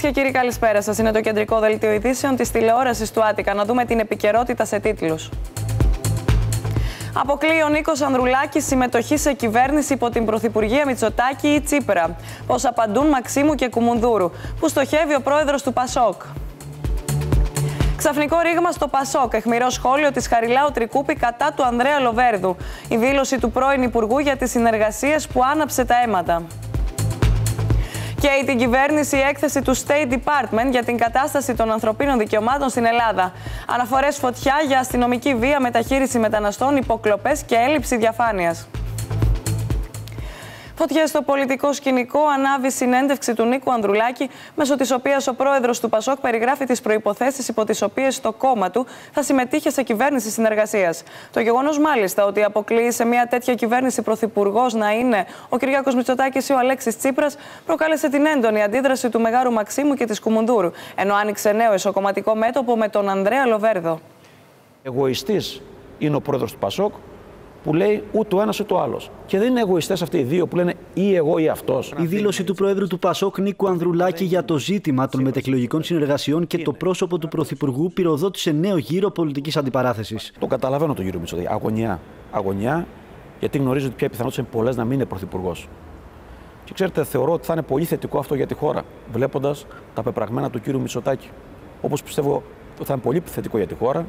Κυρίε και κύριοι, καλησπέρα σας. Είναι το κεντρικό δελτίο ειδήσεων της τηλεόρασης του Άτικα. Να δούμε την επικαιρότητα σε τίτλους. Αποκλείει ο Νίκος Ανδρουλάκης συμμετοχή σε κυβέρνηση υπό την Πρωθυπουργία Μητσοτάκη ή Τσίπρα. Πώς απαντούν Μαξίμου και Κουμουνδούρου. Που στοχεύει ο πρόεδρος του Πασόκ. Ξαφνικό ρήγμα στο Πασόκ. Εχμηρό σχόλιο της Χαριλάου Τρικούπη κατά του Ανδρέα Λοβέρδου. Η δήλωση του πρώην Υπουργού για τις συνεργασίες που άναψε τα αίματα. Και την κυβέρνηση η έκθεση του State Department για την κατάσταση των ανθρωπίνων δικαιωμάτων στην Ελλάδα. Αναφορές φωτιά για αστυνομική βία, μεταχείριση μεταναστών, υποκλοπές και έλλειψη διαφάνειας. Φωτιές στο πολιτικό σκηνικό ανάβει συνέντευξη του Νίκου Ανδρουλάκη, μέσω της οποίας ο πρόεδρος του Πασόκ περιγράφει τις προποθέσει υπό τις οποίες το κόμμα του θα συμμετείχε σε κυβέρνηση συνεργασίας. Το γεγονός, μάλιστα, ότι αποκλείει σε μια τέτοια κυβέρνηση πρωθυπουργός να είναι ο Κυριάκος Μητσοτάκης ή ο Αλέξης Τσίπρας, προκάλεσε την έντονη αντίδραση του Μεγάρου Μαξίμου και της Κουμουντούρου, ενώ άνοιξε νέο εσωκομματικό μέτωπο με τον Ανδρέα Λοβέρδο. Εγωιστής είναι ο πρόεδρος του Πασόκ, που λέει ούτε ο ένας ούτε ο άλλος. Και δεν είναι εγωιστές αυτοί οι δύο που λένε ή εγώ ή αυτός. Η δήλωση του Προέδρου του Πασόκ Νίκου Ανδρουλάκη για το ζήτημα των μετεκλογικών συνεργασιών και το πρόσωπο του Πρωθυπουργού πυροδότησε νέο γύρο πολιτικής αντιπαράθεσης. Το καταλαβαίνω τον κύριο Μητσοτάκη. Αγωνιά. Αγωνιά, γιατί γνωρίζω ότι πια οι πιθανότητε είναι πολλές να μην είναι Πρωθυπουργός. Και ξέρετε, θεωρώ ότι θα είναι πολύ θετικό αυτό για τη χώρα, βλέποντας τα πεπραγμένα του κύριου Μητσοτάκη. Όπως πιστεύω ότι θα είναι πολύ θετικό για τη χώρα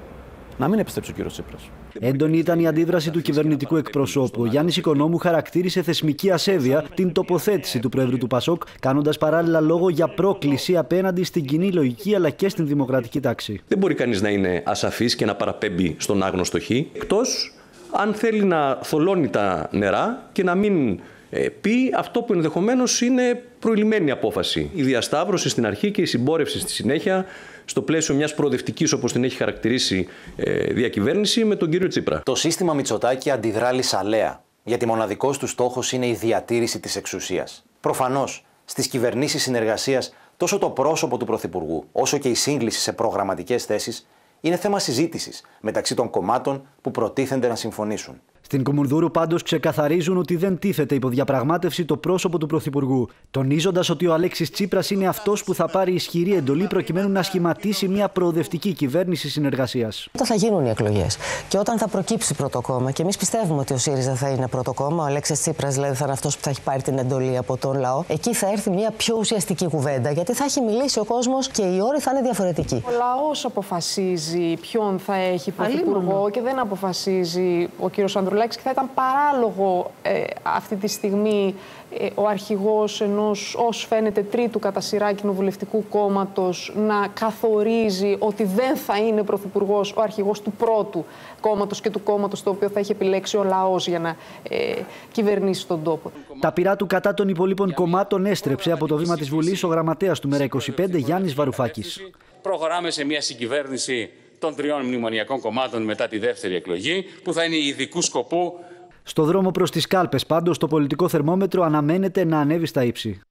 να μην επιστρέψει ο κύριος Τσίπρας. Έντονη ήταν η αντίδραση του κυβερνητικού εκπροσώπου. Ο Γιάννης Οικονόμου χαρακτήρισε θεσμική ασέβεια την τοποθέτηση του Πρόεδρου του Πασόκ, κάνοντας παράλληλα λόγο για πρόκληση απέναντι στην κοινή λογική αλλά και στην δημοκρατική τάξη. Δεν μπορεί κανείς να είναι ασαφής και να παραπέμπει στον άγνωστο χ, εκτός αν θέλει να θολώνει τα νερά και να μην ε, πει αυτό που ενδεχομένως είναι προηλημένη απόφαση. Η διασταύρωση στην αρχή και η συμπόρευση στη συνέχεια στο πλαίσιο μιας προοδευτικής, όπως την έχει χαρακτηρίσει, ε, διακυβέρνηση με τον κύριο Τσίπρα. Το σύστημα Μητσοτάκη αντιδρά λησαλέα, γιατί μοναδικός του στόχος είναι η διατήρηση της εξουσίας. Προφανώς, στις κυβερνήσεις συνεργασίας, τόσο το πρόσωπο του Πρωθυπουργού, όσο και η σύγκληση σε προγραμματικές θέσεις είναι θέμα συζήτησης μεταξύ των κομμάτων που προτίθενται να συμφωνήσουν. Στην Κουμουνδούρου πάντως ξεκαθαρίζουν ότι δεν τίθεται υπό διαπραγμάτευση το πρόσωπο του Πρωθυπουργού, τονίζοντας ότι ο Αλέξης Τσίπρας είναι αυτός που θα πάρει ισχυρή εντολή προκειμένου να σχηματίσει μια προοδευτική κυβέρνηση συνεργασίας. Όταν θα γίνουν οι εκλογές και όταν θα προκύψει πρώτο κόμμα, και εμείς πιστεύουμε ότι ο ΣΥΡΙΖΑ θα είναι πρώτο κόμμα, ο Αλέξης Τσίπρας δηλαδή θα είναι αυτός που θα έχει πάρει την εντολή από τον λαό, εκεί θα έρθει μια πιο ουσιαστική κουβέντα, γιατί θα έχει μιλήσει ο κόσμος και οι όροι θα είναι διαφορετικοί. Ο λαός αποφασίζει ποιον θα έχει πρωθυπουργό και δεν αποφασίζει ο κύριος Ανδρουλάκη και θα ήταν παράλογο ε, αυτή τη στιγμή ε, ο αρχηγός ενός, ως φαίνεται, τρίτου κατά σειρά κοινοβουλευτικού κόμματος να καθορίζει ότι δεν θα είναι πρωθυπουργός ο αρχηγός του πρώτου κόμματος και του κόμματος το οποίο θα έχει επιλέξει ο λαός για να ε, κυβερνήσει τον τόπο. Τα πειρά του κατά των υπολείπων κομμάτων έστρεψε από το βήμα της Βουλής ο γραμματέας του ΜΕΡΑ25 Γιάννης Βαρουφάκης. Προχωράμε σε μια συγκυβέρνηση των τριών μνημονιακών κομμάτων μετά τη δεύτερη εκλογή, που θα είναι ειδικού σκοπού. Στο δρόμο προς τις κάλπες, πάντως, το πολιτικό θερμόμετρο αναμένεται να ανέβει στα ύψη.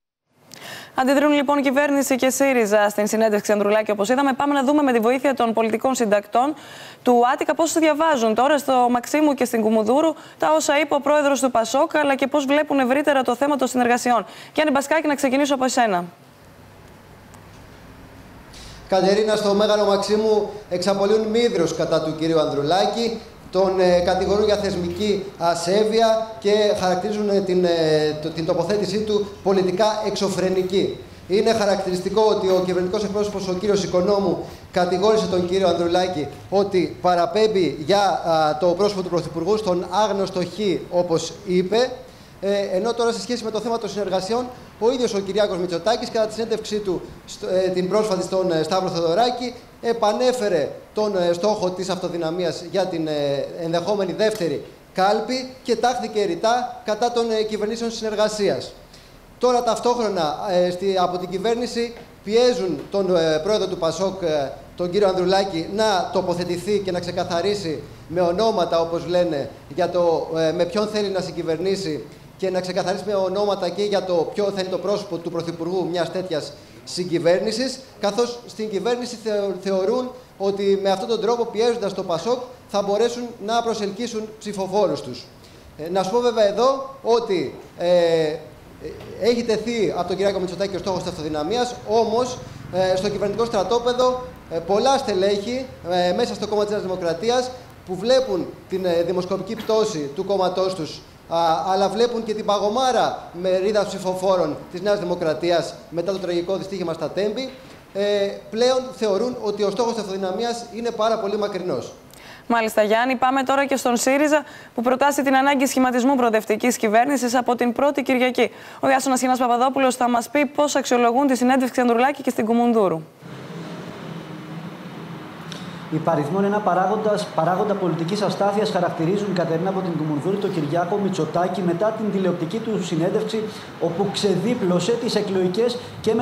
Αντιδρούν λοιπόν κυβέρνηση και ΣΥΡΙΖΑ στην συνέντευξη Ανδρουλάκη, όπως είδαμε. Πάμε να δούμε με τη βοήθεια των πολιτικών συντακτών του Άτικα πώς διαβάζουν τώρα στο Μαξίμου και στην Κουμουδούρου τα όσα είπε ο πρόεδρος του Πασόκ, αλλά και πώς βλέπουν ευρύτερα το θέμα των συνεργασιών. Γιάννη Μπασκάκη, να ξεκινήσω από εσένα. Κατερίνα στο Μέγαρο Μαξίμου εξαπολύουν μύδρος κατά του κύριου Ανδρουλάκη, τον ε, κατηγορούν για θεσμική ασέβεια και χαρακτηρίζουν ε, την, ε, την τοποθέτησή του πολιτικά εξωφρενική. Είναι χαρακτηριστικό ότι ο κυβερνητικός εκπρόσωπος, ο κύριος Οικονόμου, κατηγόρησε τον κύριο Ανδρουλάκη ότι παραπέμπει για το πρόσωπο του Πρωθυπουργού στον άγνωστο Χ, όπως είπε. Ε, ενώ τώρα σε σχέση με το θέμα των συνεργασιών, ο ίδιος ο Κυριάκος Μητσοτάκης, κατά τη συνέντευξή του ε, την πρόσφατη στον ε, Σταύρο Θεοδωράκη, επανέφερε τον ε, στόχο της αυτοδυναμίας για την ενδεχόμενη δεύτερη κάλπη και τάχθηκε ρητά κατά των κυβερνήσεων συνεργασίας. Τώρα ταυτόχρονα από την κυβέρνηση πιέζουν τον πρόεδρο του ΠΑΣΟΚ, τον κύριο Ανδρουλάκη, να τοποθετηθεί και να ξεκαθαρίσει με ονόματα, όπως λένε, για το με ποιον θέλει να συγκυβερνήσει και να ξεκαθαρίσουμε ονόματα και για το ποιο θα είναι το πρόσωπο του Πρωθυπουργού μιας τέτοιας συγκυβέρνησης, καθώς στην κυβέρνηση θεωρούν ότι με αυτόν τον τρόπο, πιέζοντας το Πασόκ, θα μπορέσουν να προσελκύσουν ψηφοφόρους τους. Ε, να σου πω βέβαια εδώ ότι ε, έχει τεθεί από τον Κυριάκο Μητσοτάκη ο στόχος της αυτοδυναμίας, όμως στο κυβερνητικό στρατόπεδο πολλά στελέχη μέσα στο κόμμα της Νέας Δημοκρατίας που βλέπουν την δημοσκοπική πτώση του κόμματός τους αλλά βλέπουν και την παγωμάρα μερίδα ψηφοφόρων της Νέας Δημοκρατίας μετά το τραγικό δυστύχημα στα Τέμπη, ε, πλέον θεωρούν ότι ο στόχος της αυτοδυναμίας είναι πάρα πολύ μακρινός. Μάλιστα, Γιάννη. Πάμε τώρα και στον ΣΥΡΙΖΑ που προτάσει την ανάγκη σχηματισμού προοδευτικής κυβέρνησης από την πρώτη Κυριακή. Ο Γιάσονα Χινά Παπαδόπουλος θα μας πει πώς αξιολογούν τη συνέντευξη Ανδρουλάκη και στην Κουμουνδούρου υπαριθμόν ένα παράγοντα, παράγοντα πολιτικής αστάθειας χαρακτηρίζουν Κατερίνα από την Κουμουνδούρη το Κυριάκο Μητσοτάκη μετά την τηλεοπτική του συνέντευξη, όπου ξεδίπλωσε τις εκλογικές και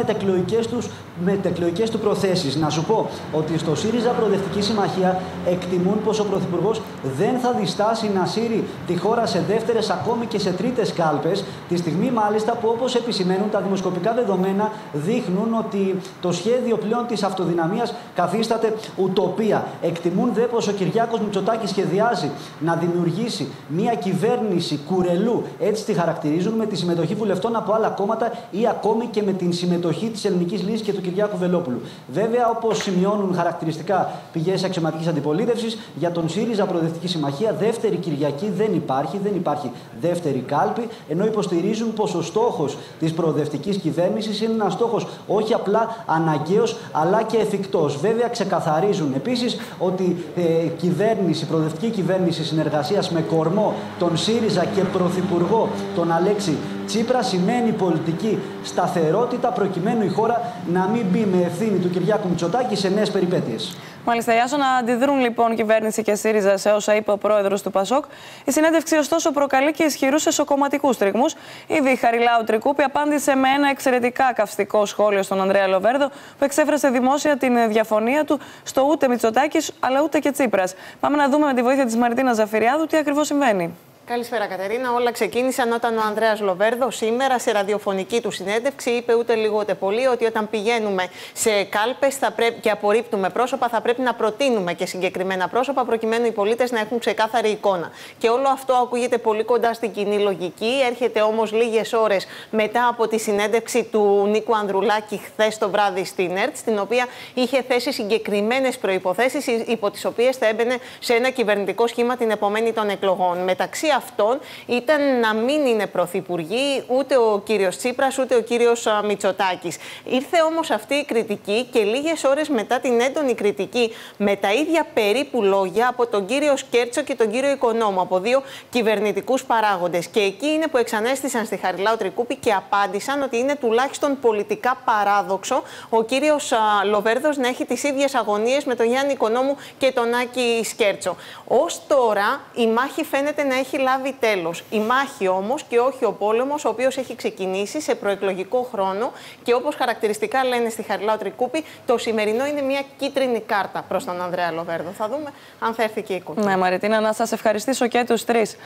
μετεκλογικές του προθέσεις. Να σου πω ότι στο ΣΥΡΙΖΑ Προοδευτική Συμμαχία εκτιμούν πως ο Πρωθυπουργός δεν θα διστάσει να σύρει τη χώρα σε δεύτερες ακόμη και σε τρίτες κάλπες, τη στιγμή μάλιστα που όπως επισημαίνουν τα δημοσκοπικά δεδομένα δείχνουν ότι το σχέδιο πλέον της αυτοδυναμίας καθίσταται ουτοπία. Εκτιμούν δε πως ο Κυριάκος Μητσοτάκης σχεδιάζει να δημιουργήσει μια κυβέρνηση κουρελού, έτσι τη χαρακτηρίζουν, με τη συμμετοχή βουλευτών από άλλα κόμματα ή ακόμη και με την συμμετοχή της Ελληνικής Λύσης και του Κυριάκου Βελόπουλου. Βέβαια, όπως σημειώνουν χαρακτηριστικά πηγές αξιωματικής αντιπολίτευσης, για τον ΣΥΡΙΖΑ Προοδευτική Συμμαχία δεύτερη Κυριακή δεν υπάρχει, δεν υπάρχει δεύτερη κάλπη, ενώ υποστηρίζουν πως ο στόχος της προοδευτικής κυβέρνησης είναι ένας στόχος όχι απλά αναγκαίος αλλά και εφικτός. Βέβαια, ξεκαθαρίζουν επίσης ότι ε, κυβέρνηση, προοδευτική κυβέρνηση συνεργασίας με κορμό τον ΣΥΡΙΖΑ και πρωθυπουργό τον Αλέξη Τσίπρα σημαίνει πολιτική σταθερότητα προκειμένου η χώρα να μην μπει με ευθύνη του Κυριάκου Μητσοτάκη σε νέες περιπέτειες. Μάλιστα, Ιάσο, να αντιδρούν λοιπόν κυβέρνηση και ΣΥΡΙΖΑ σε όσα είπε ο πρόεδρος του Πασόκ. Η συνέντευξη, ωστόσο, προκαλεί και ισχυρούς εσωκομματικούς τριγμούς. Ήδη η Χαριλάου Τρικούπη απάντησε με ένα εξαιρετικά καυστικό σχόλιο στον Ανδρέα Λοβέρδο, που εξέφρασε δημόσια την διαφωνία του στο ούτε Μητσοτάκης, αλλά ούτε και Τσίπρας. Πάμε να δούμε με τη βοήθεια της Μαρτίνας Ζαφυριάδου τι ακριβώς συμβαίνει. Καλησπέρα, Κατερίνα. Όλα ξεκίνησαν όταν ο Ανδρέας Λοβέρδο σήμερα σε ραδιοφωνική του συνέντευξη είπε ούτε λίγο ούτε πολύ ότι όταν πηγαίνουμε σε κάλπες και απορρίπτουμε πρόσωπα, θα πρέπει να προτείνουμε και συγκεκριμένα πρόσωπα προκειμένου οι πολίτες να έχουν ξεκάθαρη εικόνα. Και όλο αυτό ακούγεται πολύ κοντά στην κοινή λογική. Έρχεται όμως λίγες ώρες μετά από τη συνέντευξη του Νίκου Ανδρουλάκη χθες το βράδυ στην ΕΡΤ, στην οποία είχε θέσει συγκεκριμένες προποθέσει υπό τις οποίες θα έμπαινε σε ένα κυβερνητικό σχήμα την επομένη των εκλογών. Μεταξύ αυτών ήταν να μην είναι πρωθυπουργοί ούτε ο κύριος Τσίπρας ούτε ο κύριος Μητσοτάκης. Ήρθε όμως αυτή η κριτική και λίγες ώρες μετά την έντονη κριτική με τα ίδια περίπου λόγια από τον κύριο Σκέρτσο και τον κύριο Οικονόμου, από δύο κυβερνητικούς παράγοντες. Και εκεί είναι που εξανέστησαν στη Χαριλάου Τρικούπη και απάντησαν ότι είναι τουλάχιστον πολιτικά παράδοξο ο κύριος Λοβέρδος να έχει τις ίδιες αγωνίες με τον Γιάννη Οικονόμου και τον Άκη Σκέρτσο. Ως τώρα η μάχη φαίνεται να έχει λάβει τέλος. Η μάχη όμως και όχι ο πόλεμος, ο οποίος έχει ξεκινήσει σε προεκλογικό χρόνο και όπως χαρακτηριστικά λένε στη Χαριλάου Τρικούπη, το σημερινό είναι μια κίτρινη κάρτα προς τον Ανδρέα Λοβέρδο. Θα δούμε αν θα έρθει και η κουτί. Ναι, Μαριτίνα, να σας ευχαριστήσω και τους τρεις.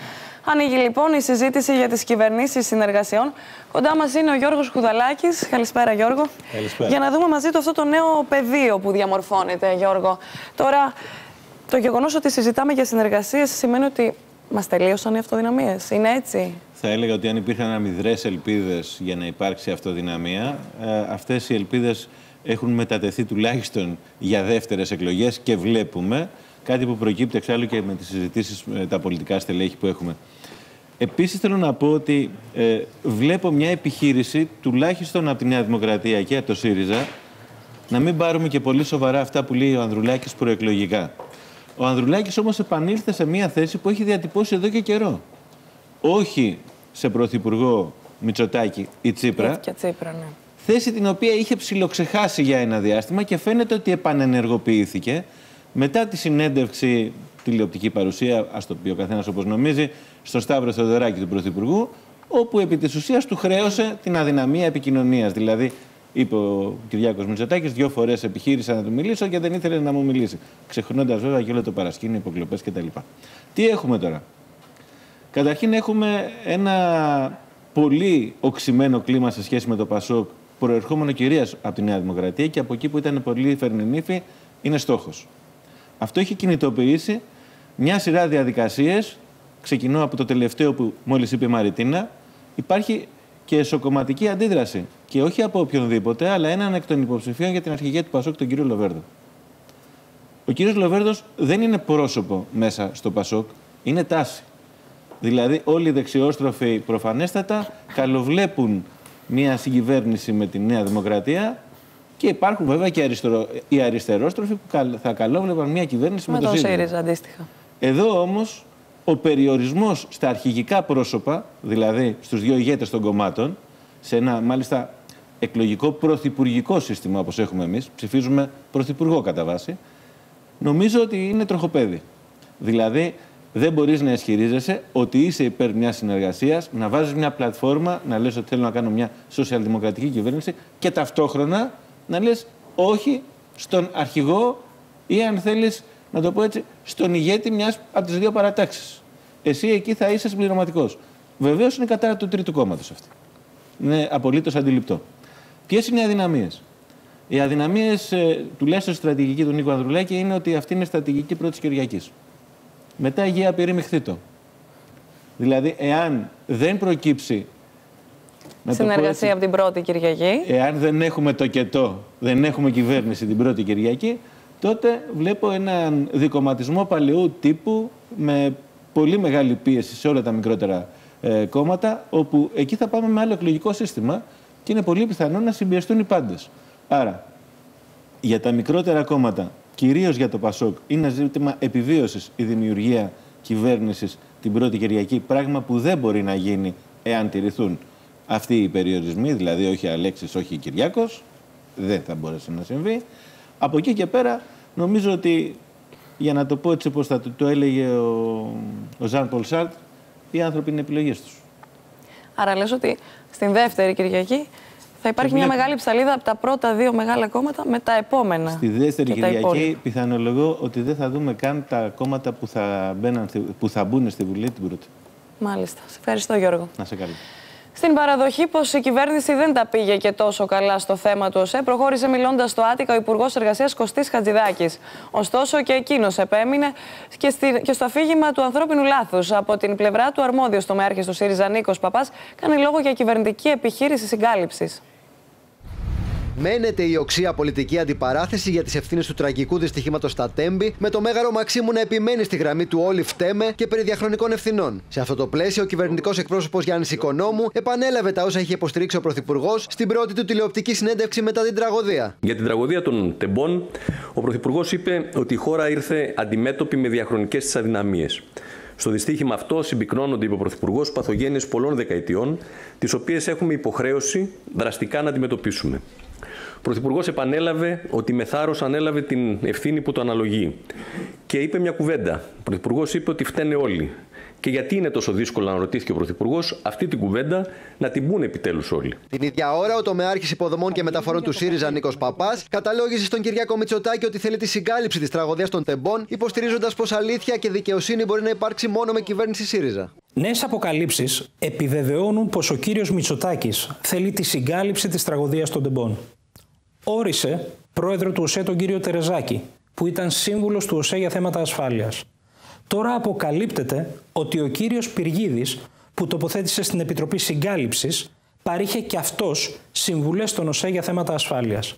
Ανοίγει λοιπόν η συζήτηση για τις κυβερνήσεις συνεργασιών. Κοντά μας είναι ο Γιώργος Κουδαλάκη. Καλησπέρα, Γιώργο. Καλησπέρα. Για να δούμε μαζί του αυτό το νέο πεδίο που διαμορφώνεται, Γιώργο. Τώρα, το γεγονός ότι συζητάμε για συνεργασίες σημαίνει ότι Μας τελείωσαν οι αυτοδυναμίες. Είναι έτσι; Θα έλεγα ότι αν υπήρχαν αμυδρές ελπίδες για να υπάρξει αυτοδυναμία, ε, αυτές οι ελπίδες έχουν μετατεθεί τουλάχιστον για δεύτερες εκλογές και βλέπουμε κάτι που προκύπτει εξάλλου και με τις συζητήσεις με τα πολιτικά στελέχη που έχουμε. Επίσης θέλω να πω ότι ε, βλέπω μια επιχείρηση, τουλάχιστον από τη Νέα Δημοκρατία και από το ΣΥΡΙΖΑ, να μην πάρουμε και πολύ σοβαρά αυτά που λέει ο Ανδρουλάκης προεκλογικά. Ο Ανδρουλάκης όμως επανήλθε σε μια θέση που έχει διατυπώσει εδώ και καιρό. Όχι σε πρωθυπουργό Μητσοτάκη ή Τσίπρα. Και Τσίπρα, ναι. Θέση την οποία είχε ψηλοξεχάσει για ένα διάστημα και φαίνεται ότι επανενεργοποιήθηκε μετά τη συνέντευξη, τηλεοπτική παρουσία, ας το πει ο καθένας όπως νομίζει, στο Σταύρο Θεοδωράκη του Πρωθυπουργού, όπου επί της ουσίας του χρέωσε την αδυναμία επικοινωνίας. Δηλαδή, είπε ο Κυριάκος Μητσοτάκης, δύο φορές επιχείρησα να του μιλήσω και δεν ήθελε να μου μιλήσει. Ξεχνώντας βέβαια και όλο το παρασκήνιο, υποκλοπές κτλ. Τι έχουμε τώρα; Καταρχήν έχουμε ένα πολύ οξυμένο κλίμα σε σχέση με το Πασόκ, προερχόμενο κυρίως από τη Νέα Δημοκρατία και από εκεί που ήταν πολύ φερνινήφη, είναι στόχος. Αυτό έχει κινητοποιήσει μια σειρά διαδικασίες. Ξεκινώ από το τελευταίο που μόλις είπε η Μαριτίνα. Υπάρχει και εσωκομματική αντίδραση. Και όχι από οποιονδήποτε, αλλά έναν εκ των υποψηφίων για την αρχηγία του Πασόκ, τον κύριο Λοβέρδο. Ο κύριος Λοβέρδος δεν είναι πρόσωπο μέσα στο Πασόκ, είναι τάση. Δηλαδή όλοι οι δεξιόστροφοι προφανέστατα καλοβλέπουν μια συγκυβέρνηση με τη Νέα Δημοκρατία και υπάρχουν βέβαια και αριστερο, οι αριστερόστροφοι που θα καλόβλεπαν μια κυβέρνηση με, με το ΣΥΡΙΖΑ. αντίστοιχα. Εδώ όμως ο περιορισμός στα αρχηγικά πρόσωπα, δηλαδή στους δύο ηγέτες των κομμάτων, σε ένα μάλιστα εκλογικό πρωθυπουργικό σύστημα όπως έχουμε εμείς, ψηφίζουμε πρωθυπουργό κατά βάση, νομίζω ότι είναι τροχοπέδι. Δηλαδή δεν μπορείς να ισχυρίζεσαι ότι είσαι υπέρ μιας συνεργασίας, να βάζεις μια πλατφόρμα, να λες ότι θέλω να κάνω μια σοσιαλδημοκρατική κυβέρνηση και ταυτόχρονα να λες όχι στον αρχηγό ή αν θέλεις να το πω έτσι, στον ηγέτη μιας από τις δύο παρατάξεις. Εσύ εκεί θα είσαι συμπληρωματικός. Βεβαίως είναι κατά του τρίτου κόμματος αυτή. Είναι απολύτως αντιληπτό. Ποιες είναι οι αδυναμίες; Οι αδυναμίες, ε, τουλάχιστον στη στρατηγική του Νίκο Ανδρουλάκη, είναι ότι αυτή είναι στρατηγική πρώτης Κυριακής. Μετά Αγία Πυρήμη Χθήτο. Δηλαδή, εάν δεν προκύψει. Συνεργασία από την πρώτη Κυριακή. Εάν δεν έχουμε το κετό, δεν έχουμε κυβέρνηση την πρώτη Κυριακή, τότε βλέπω έναν δικοματισμό παλαιού τύπου με πολύ μεγάλη πίεση σε όλα τα μικρότερα ε, κόμματα, όπου εκεί θα πάμε με άλλο εκλογικό σύστημα και είναι πολύ πιθανό να συμπιεστούν οι πάντες. Άρα, για τα μικρότερα κόμματα, κυρίως για το ΠΑΣΟΚ, είναι ζήτημα επιβίωσης η δημιουργία κυβέρνησης την πρώτη Κυριακή, πράγμα που δεν μπορεί να γίνει εάν τηρηθούν αυτοί οι περιορισμοί, δηλαδή όχι Αλέξης, όχι Κυριάκος. Δεν θα μπορέσει να συμβεί. Από εκεί και πέρα, νομίζω ότι για να το πω έτσι όπως θα το, έλεγε ο, ο Ζαν Πολ Σάρτ, οι άνθρωποι είναι επιλογές τους. Άρα λες ότι στην δεύτερη Κυριακή θα υπάρχει μια μεγάλη ψαλίδα από τα πρώτα δύο μεγάλα κόμματα με τα επόμενα. Στη δεύτερη Κυριακή πιθανολογώ ότι δεν θα δούμε καν τα κόμματα που θα, μπαίναν, που θα μπουν στη Βουλή την πρώτη. Μάλιστα. Σε ευχαριστώ Γιώργο. Να σε καλά. Στην παραδοχή πως η κυβέρνηση δεν τα πήγε και τόσο καλά στο θέμα του ΟΣΕ, προχώρησε μιλώντας στο Άτικα ο Υπουργός Εργασίας Κωστής Χατζηδάκης. Ωστόσο και εκείνος επέμεινε και, στη, και στο αφήγημα του ανθρώπινου λάθους. Από την πλευρά του, αρμόδιο τομεάρχη του ΣΥΡΙΖΑ Νίκος Παπάς κάνει λόγο για κυβερνητική επιχείρηση συγκάλυψης. Μένεται η οξία πολιτική αντιπαράθεση για τις ευθύνες του τραγικού δυστυχήματος στα Τέμπη, με το μέγαρο Μαξίμου να επιμένει στη γραμμή του Όλοι φταίμε και περί διαχρονικών ευθυνών. Σε αυτό το πλαίσιο, ο κυβερνητικός εκπρόσωπος Γιάννης Οικονόμου επανέλαβε τα όσα είχε υποστηρίξει ο Πρωθυπουργός στην πρώτη του τηλεοπτική συνέντευξη μετά την τραγωδία. Για την τραγωδία των Τεμπών, ο Πρωθυπουργός είπε ότι η χώρα ήρθε αντιμέτωπη με διαχρονικές της αδυναμίες. Στο δυστύχημα αυτό συμπυκνώνονται, είπε ο Πρωθυπουργός, παθογένειες πολλών δεκαετιών, τις οποίες έχουμε υποχρέωση δραστικά να αντιμετωπίσουμε. Ο Πρωθυπουργός επανέλαβε ότι με θάρρο ανέλαβε την ευθύνη που το αναλογεί. Και είπε μια κουβέντα. Ο Πρωθυπουργός είπε ότι φταίνε όλοι. Και γιατί είναι τόσο δύσκολο να ρωτήθηκε ο Πρωθυπουργός αυτή την κουβέντα να την πούν επιτέλους όλοι. Την ίδια ώρα, ο τομεάρχης υποδομών και μεταφορών του ΣΥΡΙΖΑ Νίκος Παπάς καταλόγησε στον Κυριάκο Μητσοτάκη ότι θέλει τη συγκάλυψη της τραγωδίας των τεμπών, υποστηρίζοντας πως αλήθεια και δικαιοσύνη μπορεί να υπάρξει μόνο με κυβέρνηση ΣΥΡΙΖΑ. Νέες αποκαλύψεις επιβεβαιώνουν πως ο κύριος Μητσοτάκης θέλει τη συγκάλυψη της τραγωδίας των τεμπών όρισε πρόεδρο του ΟΣΕ τον κύριο Τερεζάκη, που ήταν σύμβουλος του ΟΣΕ για θέματα ασφάλειας. Τώρα αποκαλύπτεται ότι ο κύριος Πυργίδης, που τοποθέτησε στην Επιτροπή Συγκάλυψης, παρήχε και αυτός συμβουλές στον ΟΣΕ για θέματα ασφάλειας.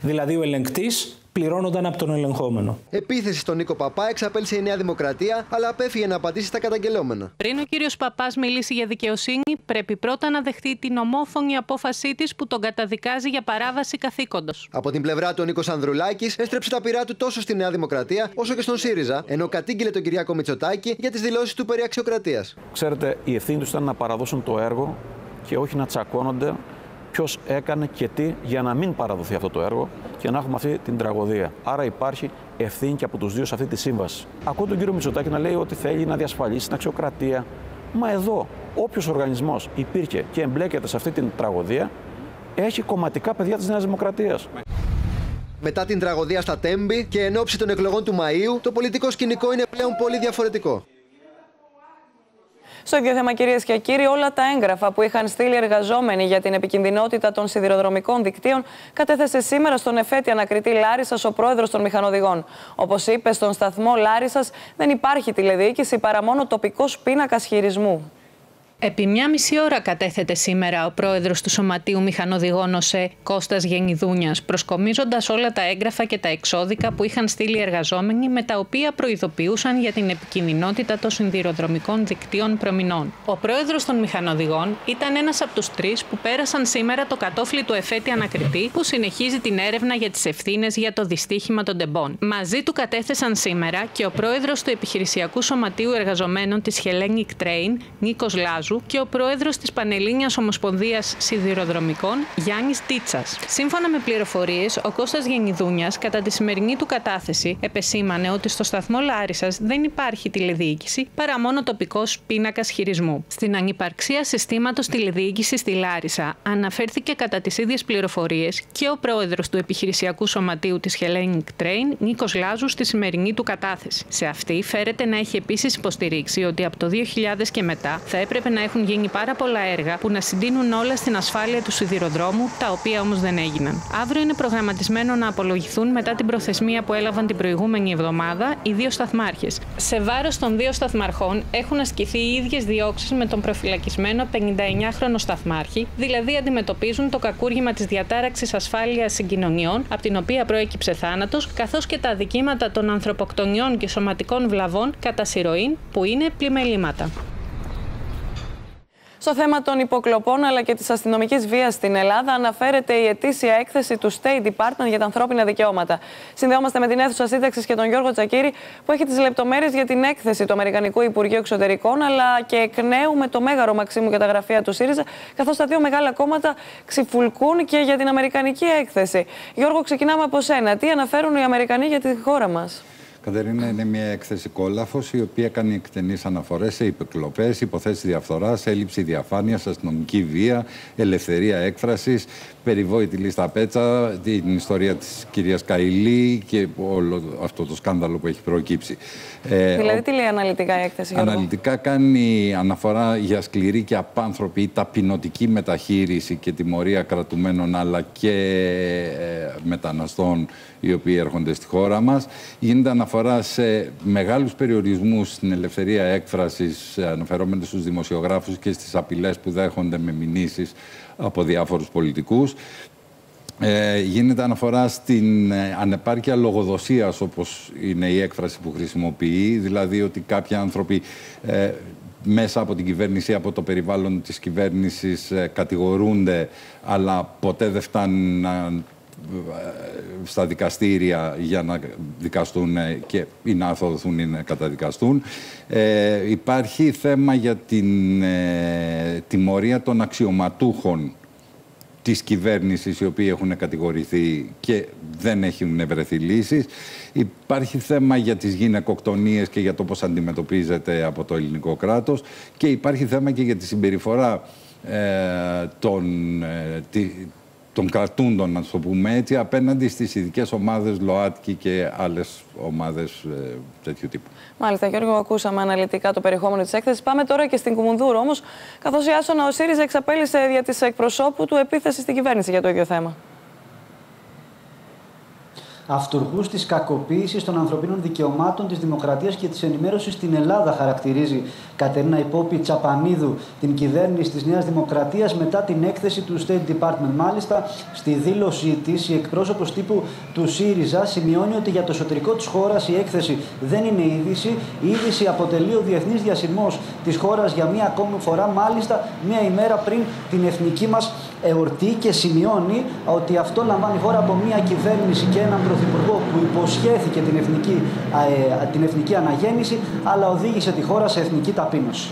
Δηλαδή ο ελεγκτής πληρώνονταν από τον ελεγχόμενο. Επίθεση στον Νίκο Παπά εξαπέλυσε η Νέα Δημοκρατία, αλλά απέφυγε να απαντήσει στα καταγγελόμενα. Πριν ο κύριος Παπάς μιλήσει για δικαιοσύνη, πρέπει πρώτα να δεχτεί την ομόφωνη απόφασή της που τον καταδικάζει για παράβαση καθήκοντος. Από την πλευρά του, ο Νίκος Ανδρουλάκης έστρεψε τα πειρά του τόσο στη Νέα Δημοκρατία όσο και στον ΣΥΡΙΖΑ, ενώ κατήγγειλε τον Κυριάκο Μητσοτάκη για τις δηλώσεις του περί αξιοκρατίας. Ξέρετε, η ευθύνη τους ήταν να παραδώσουν το έργο και όχι να τσακώνονται ποιος έκανε και τι για να μην παραδοθεί αυτό το έργο και να έχουμε αυτή την τραγωδία. Άρα υπάρχει ευθύνη και από τους δύο σε αυτή τη σύμβαση. Ακούω τον κύριο Μητσοτάκη να λέει ότι θέλει να διασφαλίσει την αξιοκρατία. Μα εδώ, όποιος οργανισμός υπήρχε και εμπλέκεται σε αυτή την τραγωδία, έχει κομματικά παιδιά της Νέας Δημοκρατίας. Μετά την τραγωδία στα Τέμπη και εν ώψη των εκλογών του Μαΐου, το πολιτικό σκηνικό είναι πλέον πολύ διαφορετικό. Στο ίδιο θέμα, κυρίες και κύριοι, όλα τα έγγραφα που είχαν στείλει εργαζόμενοι για την επικινδυνότητα των σιδηροδρομικών δικτύων κατέθεσε σήμερα στον εφέτη ανακριτή Λάρισας ο πρόεδρος των μηχανοδηγών. Όπως είπε στον σταθμό Λάρισας, δεν υπάρχει τηλεδιοίκηση παρά μόνο τοπικός πίνακας χειρισμού. Επί μια μισή ώρα κατέθεται σήμερα ο πρόεδρος του Σωματείου Μηχανοδηγών ΟΣΕ, Κώστας Γενιδούνιας, προσκομίζοντας όλα τα έγγραφα και τα εξώδικα που είχαν στείλει εργαζόμενοι με τα οποία προειδοποιούσαν για την επικινδυνότητα των συνδυροδρομικών δικτύων προμηνών. Ο πρόεδρος των Μηχανοδηγών ήταν ένας από τους τρεις που πέρασαν σήμερα το κατόφλι του εφέτη ανακριτή που συνεχίζει την έρευνα για τις ευθύνες για το δυστύχημα των τεμπών. Μαζί του κατέθεσαν σήμερα και ο πρόεδρος του Επιχειρησιακού Σωματείου Εργαζομένων της Hellenic Train, Νίκος Λάζου και ο πρόεδρος της Πανελλήνιας Ομοσπονδίας Σιδηροδρομικών, Γιάννης Τίτσας. Σύμφωνα με πληροφορίες, ο Κώστας Γενιδούνια, κατά τη σημερινή του κατάθεση, επεσήμανε ότι στο σταθμό Λάρισας δεν υπάρχει τηλεδιοίκηση παρά μόνο τοπικός πίνακας χειρισμού. Στην ανυπαρξία συστήματος τηλεδιοίκησης στη Λάρισα αναφέρθηκε κατά τις ίδιες πληροφορίες και ο πρόεδρος του Επιχειρησιακού Σωματείου της Hellenic Train, Νίκος Λάζους, στη σημερινή του κατάθεση. Σε αυτή φέρεται να έχει επίσης υποστηρίξει ότι από το 2000 και μετά θα έπρεπε να έχουν γίνει πάρα πολλά έργα που να συντείνουν όλα στην ασφάλεια του σιδηροδρόμου, τα οποία όμως δεν έγιναν. Αύριο είναι προγραμματισμένο να απολογηθούν μετά την προθεσμία που έλαβαν την προηγούμενη εβδομάδα οι δύο σταθμάρχες. Σε βάρος των δύο σταθμαρχών έχουν ασκηθεί οι ίδιες διώξεις με τον προφυλακισμένο 59χρονο σταθμάρχη, δηλαδή αντιμετωπίζουν το κακούργημα της διατάραξης ασφάλειας συγκοινωνιών, από την οποία προέκυψε θάνατος, καθώς και τα αδικήματα των ανθρωποκτονιών και σωματικών βλαβών κατά συρροήν, που είναι πλημελήματα. Στο θέμα των υποκλοπών αλλά και της αστυνομικής βίας στην Ελλάδα, αναφέρεται η ετήσια έκθεση του State Department για τα ανθρώπινα δικαιώματα. Συνδεόμαστε με την αίθουσα σύνταξης και τον Γιώργο Τσακύρη, που έχει τις λεπτομέρειες για την έκθεση του Αμερικανικού Υπουργείου Εξωτερικών, αλλά και εκ νέου με το μέγαρο Μαξίμου για τα γραφεία του ΣΥΡΙΖΑ, καθώς τα δύο μεγάλα κόμματα ξυφουλκούν και για την Αμερικανική έκθεση. Γιώργο, ξεκινάμε από σένα. Τι αναφέρουν οι Αμερικανοί για τη χώρα μας; Κατερίνα, είναι μια έκθεση κόλαφος η οποία κάνει εκτενείς αναφορές σε υπεκλοπέ, υποθέσεις διαφθοράς, έλλειψη διαφάνειας, αστυνομική βία, ελευθερία έκφρασης, περιβόητη λίστα πέτσα, την ιστορία της κυρίας Καηλή και όλο αυτό το σκάνδαλο που έχει προκύψει. Ε, δηλαδή, τι λέει αναλυτικά η έκθεση, Γιώργο; Αναλυτικά κάνει αναφορά για σκληρή και απάνθρωπη ταπεινωτική μεταχείριση και τιμωρία κρατουμένων αλλά και ε, μεταναστών οι οποίοι έρχονται στη χώρα μας. Γίνεται αναφορά σε μεγάλους περιορισμούς στην ελευθερία έκφρασης αναφερόμενοι στους δημοσιογράφους και στις απειλές που δέχονται με μηνύσεις από διάφορους πολιτικούς. Ε, γίνεται αναφορά στην ε, ανεπάρκεια λογοδοσίας όπως είναι η έκφραση που χρησιμοποιεί, δηλαδή ότι κάποιοι άνθρωποι ε, μέσα από την κυβέρνηση, από το περιβάλλον της κυβέρνησης ε, κατηγορούνται αλλά ποτέ δεν φτάνουν να στα δικαστήρια για να δικαστούν και ή να αθωωθούν ή να καταδικαστούν. Ε, υπάρχει θέμα για την ε, τιμωρία των αξιωματούχων της κυβέρνησης οι οποίοι έχουν κατηγορηθεί και δεν έχουν βρεθεί λύσεις. Υπάρχει θέμα για τις γυναικοκτονίες και για το πώς αντιμετωπίζεται από το ελληνικό κράτος και υπάρχει θέμα και για τη συμπεριφορά ε, των, ε, των κρατούντων, να το πούμε έτσι, απέναντι στις ειδικές ομάδες ΛΟΑΤΚΙ και άλλες ομάδες ε, τέτοιου τύπου. Μάλιστα, Γιώργο, ακούσαμε αναλυτικά το περιεχόμενο της έκθεσης. Πάμε τώρα και στην Κουμουνδούρου. Όμως, καθώς η Άσονα ο ΣΥΡΙΖΑ εξαπέλυσε δια της εκπροσώπου του επίθεση στην κυβέρνηση για το ίδιο θέμα αυτοργούς της κακοποίησης των ανθρωπίνων δικαιωμάτων, της δημοκρατίας και της ενημέρωσης στην Ελλάδα χαρακτηρίζει Κατερίνα Υπόπη Τσαπανίδου την κυβέρνηση της Νέας Δημοκρατίας μετά την έκθεση του State Department. Μάλιστα, στη δήλωσή της η εκπρόσωπος τύπου του ΣΥΡΙΖΑ σημειώνει ότι για το εσωτερικό της χώρας η έκθεση δεν είναι είδηση. Η είδηση αποτελεί ο διεθνής διασυρμός της χώρας για μία ακόμη φορά, μάλιστα μία ημέρα πριν την εθνική μας εορτή και σημειώνει ότι αυτό λαμβάνει χώρα από μια κυβέρνηση και έναν πρωθυπουργό που υποσχέθηκε την εθνική, ε, την εθνική αναγέννηση, αλλά οδήγησε τη χώρα σε εθνική ταπείνωση.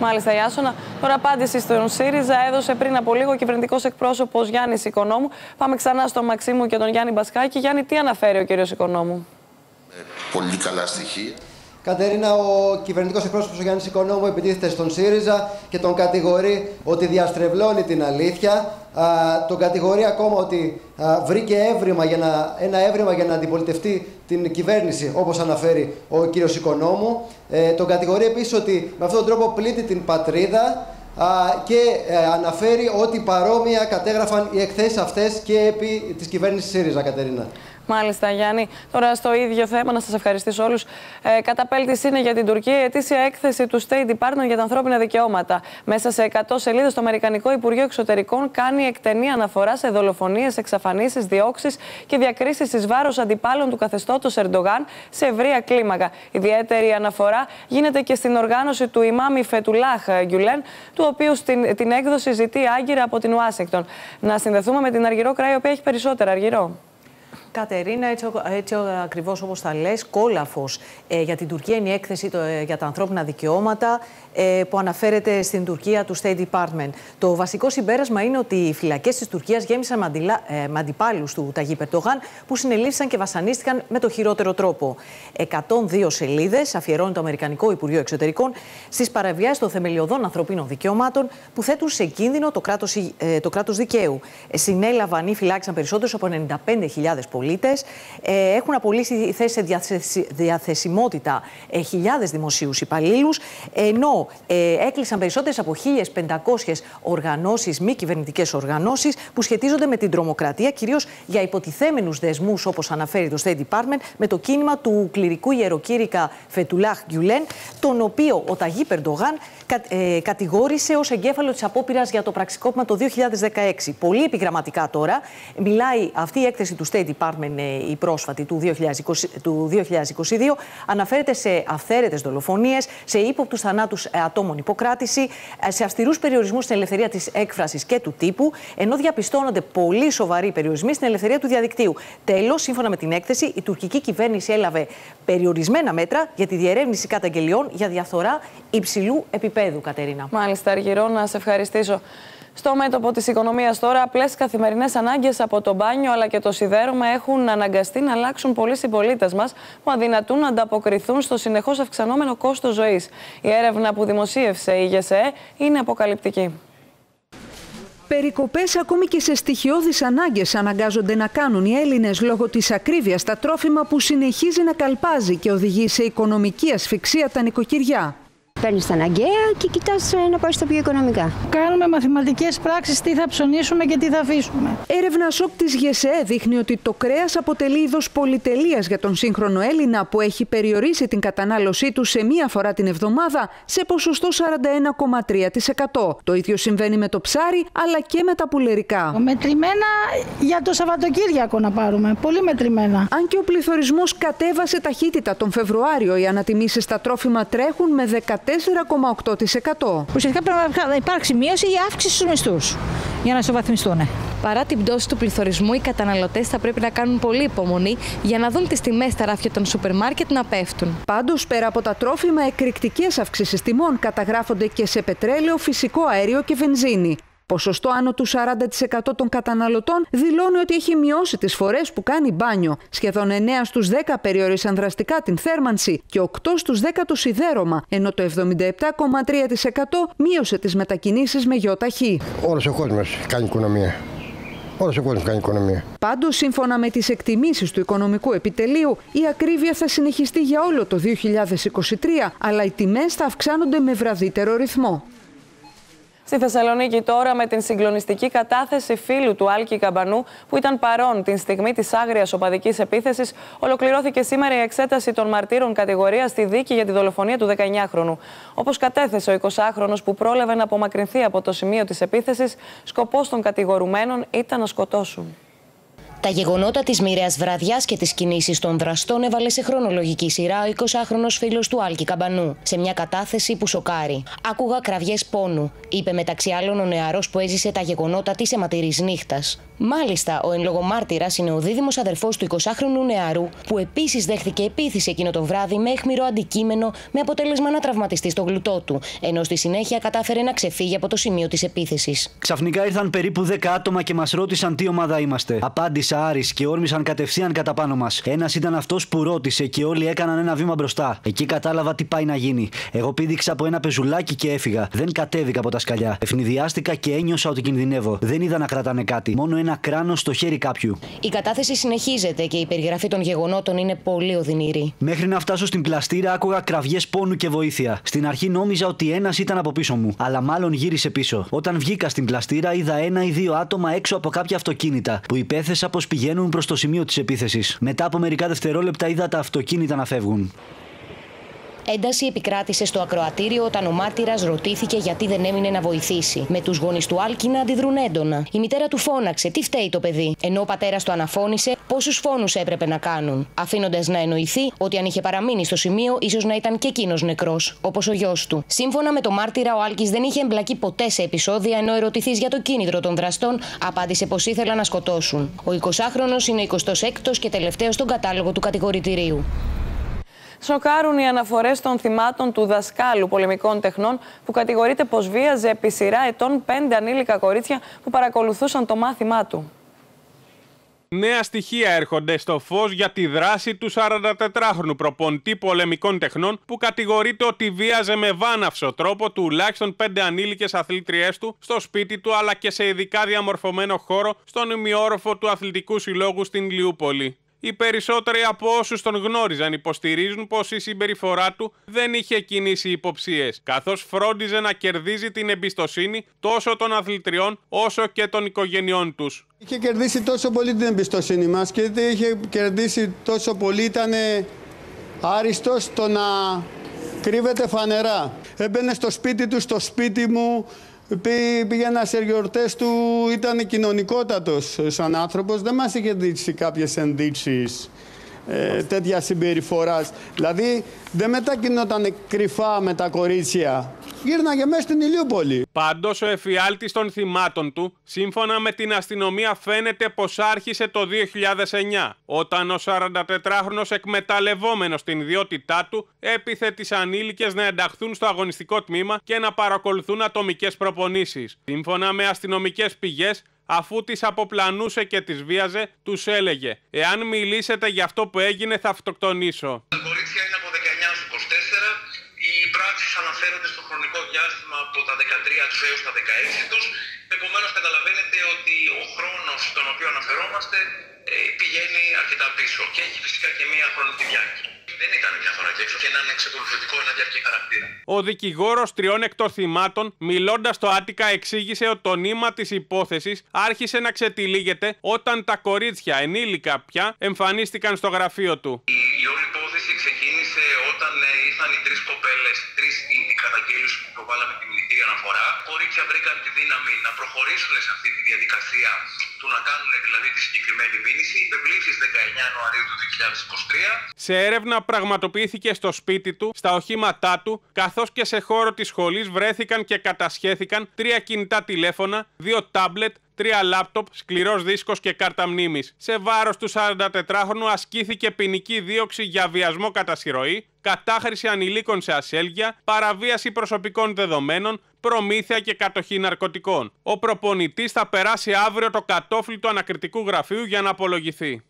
Μάλιστα, Ιάσονα. Τώρα απάντηση στον ΣΥΡΙΖΑ έδωσε πριν από λίγο ο κυβερνητικός εκπρόσωπος Γιάννης Οικονόμου. Πάμε ξανά στον Μαξίμου και τον Γιάννη Μπασκάκη. Γιάννη, τι αναφέρει ο κύριος Οικονόμου; Ε, πολύ καλά στοιχεία. Κατερίνα, ο κυβερνητικός εκπρόσωπος ο Γιάννης Οικονόμου επιτίθεται στον ΣΥΡΙΖΑ και τον κατηγορεί ότι διαστρεβλώνει την αλήθεια. Α, τον κατηγορεί ακόμα ότι α, βρήκε έβριμα για να, ένα έβριμα για να αντιπολιτευτεί την κυβέρνηση, όπως αναφέρει ο κύριος Οικονόμου. Ε, τον κατηγορεί επίσης ότι με αυτόν τον τρόπο πλήττει την πατρίδα α, και ε, αναφέρει ότι παρόμοια κατέγραφαν οι εκθέσεις αυτές και επί της κυβέρνησης ΣΥΡΙΖΑ, Κατερίνα. Μάλιστα, Γιάννη. Τώρα στο ίδιο θέμα, να σας ευχαριστήσω όλους. Ε, καταπέλτης είναι για την Τουρκία η ετήσια έκθεση του State Department για τα ανθρώπινα δικαιώματα. Μέσα σε 100 σελίδες, το Αμερικανικό Υπουργείο Εξωτερικών κάνει εκτενή αναφορά σε δολοφονίες, εξαφανίσεις, διώξεις και διακρίσεις εις βάρος αντιπάλων του καθεστώτος Ερντογάν σε ευρεία κλίμακα. Ιδιαίτερη αναφορά γίνεται και στην οργάνωση του Ιμάμι Φετουλάχ Γκιουλέν, του οποίου στην, την έκδοση ζητεί άγκυρα από την Ουάσιγκτον. Να συνδεθούμε με την Αργυρό Κράη, η οποία έχει περισσότερα. Αργυρό. Κατερίνα, έτσι, έτσι ακριβώς όπως τα λες, κόλαφος ε, για την Τουρκία είναι η έκθεση το, ε, για τα ανθρώπινα δικαιώματα. ε, που αναφέρεται στην Τουρκία του State Department. Το βασικό συμπέρασμα είναι ότι οι φυλακές της Τουρκίας γέμισαν με, αντιλα, ε, με αντιπάλους του Ταγί Περτογάν που συνελήφθησαν και βασανίστηκαν με το χειρότερο τρόπο. 102 σελίδες αφιερώνει το Αμερικανικό Υπουργείο Εξωτερικών στις παραβιάσεις των θεμελιωδών ανθρωπίνων δικαιωμάτων που θέτουν σε κίνδυνο το κράτος, ε, το κράτος δικαίου. Ε, συνέλαβαν ή φυλάξαν περισσότερους από 95.000 πολίτες. Ε, έχουν απολύσει θέσει σε διαθεσιμότητα ε, χιλιάδες δημοσίους υπαλλήλους, ενώ ε, έκλεισαν περισσότερες από 1.500 οργανώσεις, μη κυβερνητικές οργανώσεις, που σχετίζονται με την τρομοκρατία, κυρίως για υποτιθέμενους δεσμούς, όπως αναφέρει το State Department, με το κίνημα του κληρικού ιεροκήρυκα Φετουλάχ Γκιουλέν, τον οποίο ο Ταγί Περντογάν ε, κατηγόρησε ως εγκέφαλο της απόπειρας για το πραξικόπημα το 2016. Πολύ επιγραμματικά τώρα. Μιλάει αυτή η έκθεση του State Department ε, η πρόσφατη του, 2020, του 2022 αναφέρεται σε αυθαίρετες δολοφονίες, σε ύποπτους θανάτους ε, ατόμων υποκράτηση, ε, σε αυστηρούς περιορισμούς στην ελευθερία της έκφρασης και του τύπου, ενώ διαπιστώνονται πολύ σοβαροί περιορισμοί στην ελευθερία του διαδικτύου. Τέλος, σύμφωνα με την έκθεση, η τουρκική κυβέρνηση έλαβε περιορισμένα μέτρα για τη διερεύνηση καταγγελιών για διαφθορά υψηλού επίπεδου, Κατερίνα. Μάλιστα, Αργυρό, να σε ευχαριστήσω. Στο μέτωπο της οικονομίας τώρα, απλές καθημερινές ανάγκες από το μπάνιο αλλά και το σιδέρωμα έχουν αναγκαστεί να αλλάξουν πολλοί συμπολίτες μας που αδυνατούν να ανταποκριθούν στο συνεχώς αυξανόμενο κόστος ζωής. Η έρευνα που δημοσίευσε η ΓΕΣΕ είναι αποκαλυπτική. Περικοπές ακόμη και σε στοιχειώδεις ανάγκες αναγκάζονται να κάνουν οι Έλληνες λόγω της ακρίβειας στα τρόφιμα που συνεχίζει να καλπάζει και οδηγεί σε οικονομική ασφυξία τα νοικοκυριά. Παίρνεις τα αναγκαία και κοιτάς ε, να πάει στο πιο οικονομικά. Κάνουμε μαθηματικές πράξεις τι θα ψωνίσουμε και τι θα αφήσουμε. Έρευνα σοκ της ΓΕΣΕ δείχνει ότι το κρέας αποτελεί είδος πολυτελείας για τον σύγχρονο Έλληνα που έχει περιορίσει την κατανάλωσή του σε μία φορά την εβδομάδα σε ποσοστό 41,3%. Το ίδιο συμβαίνει με το ψάρι αλλά και με τα πουλερικά. Μετρημένα για το Σαββατοκύριακο να πάρουμε. Πολύ μετρημένα. Αν και ο πληθωρισμός κατέβασε ταχύτητα τον Φεβρουάριο, οι ανατιμήσεις στα τρόφιμα τρέχουν με 14 4,8%. Ουσιαστικά πρέπει να υπάρξει μείωση ή αύξηση στους μισθούς για να ισοβαθμιστούν. Παρά την πτώση του πληθωρισμού, οι καταναλωτές θα πρέπει να κάνουν πολύ υπομονή για να δουν τις τιμές στα ράφια των σούπερ μάρκετ να πέφτουν. Πάντως, πέρα από τα τρόφιμα, εκρηκτικές αυξήσεις τιμών καταγράφονται και σε πετρέλαιο, φυσικό αέριο και βενζίνη. Ποσοστό άνω του 40% των καταναλωτών δηλώνει ότι έχει μειώσει τις φορές που κάνει μπάνιο. Σχεδόν 9 στους 10 περιόρισαν δραστικά την θέρμανση και 8 στους 10 το σιδέρωμα, ενώ το 77,3% μείωσε τις μετακινήσεις με γιοταχή. Όλος ο κόσμος κάνει οικονομία. Όλος ο κόσμος κάνει οικονομία. Πάντως, σύμφωνα με τις εκτιμήσεις του Οικονομικού Επιτελείου, η ακρίβεια θα συνεχιστεί για όλο το 2023, αλλά οι τιμές θα αυξάνονται με βραδύτερο ρυθμό. Στη Θεσσαλονίκη τώρα με την συγκλονιστική κατάθεση φίλου του Άλκη Καμπανού που ήταν παρόν την στιγμή της άγριας οπαδικής επίθεσης ολοκληρώθηκε σήμερα η εξέταση των μαρτύρων κατηγορίας στη δίκη για τη δολοφονία του 19χρονου. Όπως κατέθεσε ο 20χρονος που πρόλαβε να απομακρυνθεί από το σημείο της επίθεσης, σκοπός των κατηγορουμένων ήταν να σκοτώσουν. Τα γεγονότα της μοιραίας βραδιάς και τι κινήσει των δραστών έβαλε σε χρονολογική σειρά ο 20χρονο φίλος του Άλκη Καμπανού, σε μια κατάθεση που σοκάρει. Άκουγα κραυγές πόνου, είπε μεταξύ άλλων ο νεαρός που έζησε τα γεγονότα της αιματηρής νύχτας. Μάλιστα, ο εν λόγω μάρτυρας είναι ο δίδυμος αδερφός του 20χρονου νεαρού, που επίσης δέχθηκε επίθεση εκείνο το βράδυ με έχμηρο αντικείμενο, με αποτέλεσμα να τραυματιστεί στο γλουτό του, ενώ στη συνέχεια κατάφερε να ξεφύγει από το σημείο της επίθεσης. Ξαφνικά ήρθαν περίπου 10 άτομα και μας ρώτησαν τι ομάδα είμαστε. Απάντησα Άρης και όρμησαν κατευθείαν κατά πάνω μας. Ένας ήταν αυτός που ρώτησε και όλοι έκαναν ένα βήμα μπροστά. Εκεί κατάλαβα τι πάει να γίνει. Εγώ πήδηξα από ένα πεζουλάκι και έφυγα. Δεν κατέβηκα από τα σκαλιά. Ευνηδιάστηκα και ένιωσα ότι κινδυνεύω. Δεν είδα να κρατάνε κάτι. Μόνο ένα κράνο στο χέρι κάποιου. Η κατάθεση συνεχίζεται και η περιγραφή των γεγονότων είναι πολύ οδυνηρή. Μέχρι να φτάσω στην πλαστήρα, άκουγα κραυγές πόνου και βοήθεια. Στην αρχή νόμιζα ότι ένας ήταν από πίσω μου, αλλά μάλλον γύρισε πίσω. Όταν βγήκα στην πλαστήρα, είδα ένα ή δύο άτομα έξω από κάποια αυτοκίνητα που υπέθεσα πως πηγαίνουν προς το σημείο της επίθεσης. Μετά από μερικά δευτερόλεπτα είδα τα αυτοκίνητα να φεύγουν. Ένταση επικράτησε στο ακροατήριο όταν ο μάρτυρας ρωτήθηκε γιατί δεν έμεινε να βοηθήσει. Με τους γονείς του Άλκη να αντιδρούν έντονα. Η μητέρα του φώναξε, τι φταίει το παιδί, ενώ ο πατέρας του αναφώνησε πόσους φόνους έπρεπε να κάνουν; Αφήνοντας να εννοηθεί ότι αν είχε παραμείνει στο σημείο, ίσως να ήταν και εκείνος νεκρός, όπως ο γιος του. Σύμφωνα με το μάρτυρα, ο Άλκης δεν είχε εμπλακεί ποτέ σε επεισόδια, ενώ ερωτηθείς για το κίνητρο των δραστών, απάντησε πως ήθελαν να σκοτώσουν. Ο 20χρονο είναι 26ο και τελευταίος στον κατάλογο του κατηγορητηρίου. Σοκάρουν οι αναφορές των θυμάτων του δασκάλου πολεμικών τεχνών που κατηγορείται πως βίαζε επί σειρά ετών πέντε ανήλικα κορίτσια που παρακολουθούσαν το μάθημά του. Νέα στοιχεία έρχονται στο φως για τη δράση του 44χρονου προπονητή πολεμικών τεχνών που κατηγορείται ότι βίαζε με βάναυσο τρόπο τουλάχιστον πέντε ανήλικες αθλήτριές του στο σπίτι του αλλά και σε ειδικά διαμορφωμένο χώρο στον ημιόροφο του Αθλητικού Συλλόγου στην Λιούπολη. Οι περισσότεροι από όσους τον γνώριζαν υποστηρίζουν πως η συμπεριφορά του δεν είχε κινήσει υποψίες, καθώς φρόντιζε να κερδίζει την εμπιστοσύνη τόσο των αθλητριών όσο και των οικογενειών τους. Είχε κερδίσει τόσο πολύ την εμπιστοσύνη μας και δεν είχε κερδίσει τόσο πολύ, ήταν άριστος το να κρύβεται φανερά. Έμπαινε στο σπίτι του, στο σπίτι μου, πήγαινα σε γιορτέ του, ήταν κοινωνικότατος σαν άνθρωπος. Δεν μας είχε δείξει κάποιες ενδείξεις ε, τέτοια συμπεριφοράς. Δηλαδή δεν μετακινόταν κρυφά με τα κορίτσια. Γύρναγε μέσα στην Ηλιούπολη. Πάντως ο εφιάλτης των θυμάτων του, σύμφωνα με την αστυνομία, φαίνεται πως άρχισε το 2009, όταν ο 44χρονο εκμεταλλευόμενος την ιδιότητά του έπιθε τις ανήλικες να ενταχθούν στο αγωνιστικό τμήμα και να παρακολουθούν ατομικές προπονήσεις. Σύμφωνα με αστυνομικές πηγές, αφού τις αποπλανούσε και τις βίαζε, τους έλεγε «Εάν μιλήσετε για αυτό που έγινε θα αυτοκτονήσω». Τα κορίτσια είναι αναφέρονται στο χρονικό διάστημα από τα 13 τους έως τα 16 τους, επομένως καταλαβαίνετε ότι ο χρόνος στον οποίο αναφερόμαστε ε, πηγαίνει αρκετά πίσω και έχει φυσικά και μία χρονική διάρκεια. Δεν ήταν μια φορά και έξω και έναν εξακολουθητικό, ένα διαρκή χαρακτήρα. Ο δικηγόρος τριών εκτοθυμάτων, μιλώντας στο Άτικα, εξήγησε ότι το νήμα της υπόθεσης άρχισε να ξετυλίγεται όταν τα κορίτσια ενήλικα πια εμφανίστηκαν στο γραφείο του. Η, η όλη υπόθεση ξεκίνησε όταν ε, ήρθαν οι τρει κοπέλε, τρει ήδη καταγγέλου που προβάλαμε τη μηνυτήρια αναφορά. Κορίτσια βρήκαν τη δύναμη να προχωρήσουν σε αυτή τη διαδικασία του να κάνουν δηλαδή τη συγκεκριμένη μήνυση. Υπευλήθη 19 Ιανουαρίου του 2023. Σε έρευνα πραγματοποιήθηκε στο σπίτι του, στα οχήματά του, καθώς και σε χώρο της σχολής βρέθηκαν και κατασχέθηκαν τρία κινητά τηλέφωνα, δύο τάμπλετ, τρία λάπτοπ, σκληρός δίσκος και κάρτα μνήμης. Σε βάρος του 44χρονου ασκήθηκε ποινική δίωξη για βιασμό κατά συρροή, κατάχρηση ανηλίκων σε ασέλγια, παραβίαση προσωπικών δεδομένων, προμήθεια και κατοχή ναρκωτικών. Ο προπονητής θα περάσει αύριο το κατόφλι του ανακριτικού γραφείου για να απολογηθεί.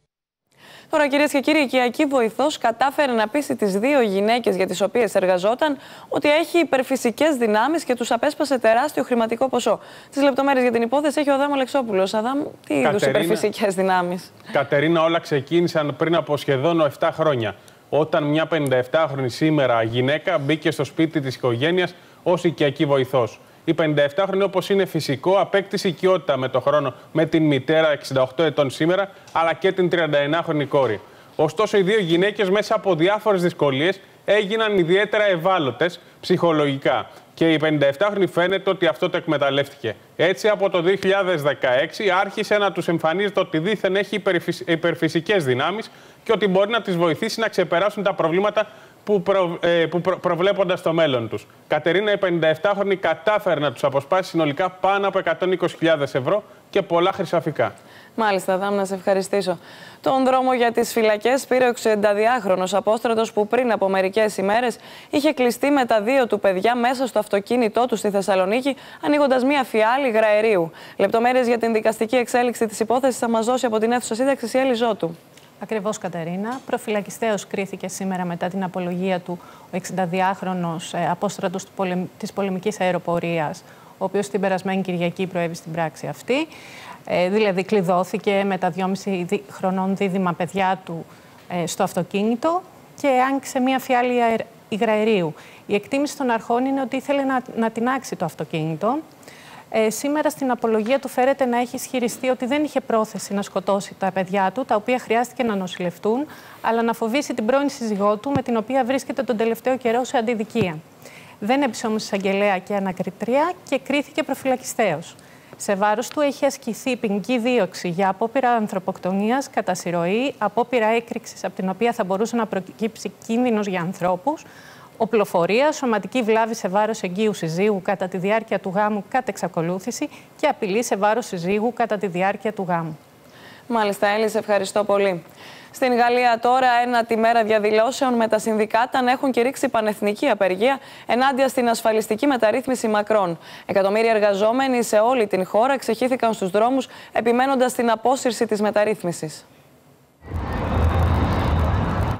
Τώρα, κυρίες και κύριοι, η οικιακή βοηθός κατάφερε να πείσει τις δύο γυναίκες για τις οποίες εργαζόταν ότι έχει υπερφυσικές δυνάμεις και τους απέσπασε τεράστιο χρηματικό ποσό. Τις λεπτομέρειες για την υπόθεση έχει ο Αδάμ Αλεξόπουλος. Αδάμ, τι είδους υπερφυσικές δυνάμεις; Κατερίνα, όλα ξεκίνησαν πριν από σχεδόν 7 χρόνια. Όταν μια 57χρονη σήμερα γυναίκα μπήκε στο σπίτι της οικογένειας ως οικιακή βοηθός. Η 57χρονη, όπως είναι φυσικό, απέκτησε οικειότητα με το χρόνο με την μητέρα 68 ετών σήμερα, αλλά και την 39χρονη κόρη. Ωστόσο, οι δύο γυναίκες μέσα από διάφορες δυσκολίες έγιναν ιδιαίτερα ευάλωτες ψυχολογικά. Και η 57χρονη φαίνεται ότι αυτό το εκμεταλλεύτηκε. Έτσι, από το 2016 άρχισε να τους εμφανίζεται ότι δίθεν έχει υπερφυσικές δυνάμεις και ότι μπορεί να τις βοηθήσει να ξεπεράσουν τα προβλήματα που, προ, ε, που προ, προβλέποντας το μέλλον τους. Κατερίνα, η 57χρονη, κατάφερε να τους αποσπάσει συνολικά πάνω από 120.000 ευρώ και πολλά χρυσαφικά. Μάλιστα, θα να σε ευχαριστήσω. Τον δρόμο για τις φυλακές πήρε ο 62χρονο απόστρατος που πριν από μερικές ημέρες είχε κλειστεί με τα δύο του παιδιά μέσα στο αυτοκίνητό του στη Θεσσαλονίκη, ανοίγοντας μία φιάλη γραερίου. Λεπτομέρειες για την δικαστική εξέλιξη της υπόθεσης θα μας δώσει από την αίθουσα σύνταξης η Έλλη Ζώτου. Ακριβώς, Κατερίνα. Προφυλακιστέο κρίθηκε σήμερα μετά την απολογία του ο 62χρονο ε, απόστρατος της πολεμικής αεροπορίας, ο οποίος την περασμένη Κυριακή προέβη στην πράξη αυτή. Ε, δηλαδή, κλειδώθηκε με τα 2,5 χρονών δίδυμα παιδιά του ε, στο αυτοκίνητο και άνοιξε μια φιάλη υγραερίου. Η εκτίμηση των αρχών είναι ότι ήθελε να, να τεινάξει το αυτοκίνητο Ε, σήμερα στην απολογία του φέρεται να έχει ισχυριστεί ότι δεν είχε πρόθεση να σκοτώσει τα παιδιά του, τα οποία χρειάστηκε να νοσηλευτούν, αλλά να φοβήσει την πρώην σύζυγό του, με την οποία βρίσκεται τον τελευταίο καιρό σε αντιδικία. Δεν έπεισε όμως εισαγγελέα και ανακριτρία και κρίθηκε προφυλακιστέως. Σε βάρος του έχει ασκηθεί ποινική δίωξη για απόπειρα ανθρωποκτονίας κατά συρροή, απόπειρα έκρηξης από την οποία θα μπορούσε να προκύψει κίνδυνος για ανθρώπους, οπλοφορία, σωματική βλάβη σε βάρος εγγύου συζύγου κατά τη διάρκεια του γάμου κατά εξακολούθηση και απειλή σε βάρος συζύγου κατά τη διάρκεια του γάμου. Μάλιστα, Έλλη, ευχαριστώ πολύ. Στην Γαλλία τώρα ένα τη μέρα διαδηλώσεων με τα συνδικάτα να έχουν κηρύξει πανεθνική απεργία ενάντια στην ασφαλιστική μεταρρύθμιση Μακρόν. Εκατομμύρια εργαζόμενοι σε όλη την χώρα ξεχύθηκαν στους δρόμους επιμένοντας την απόσυρση της μεταρρύθμισης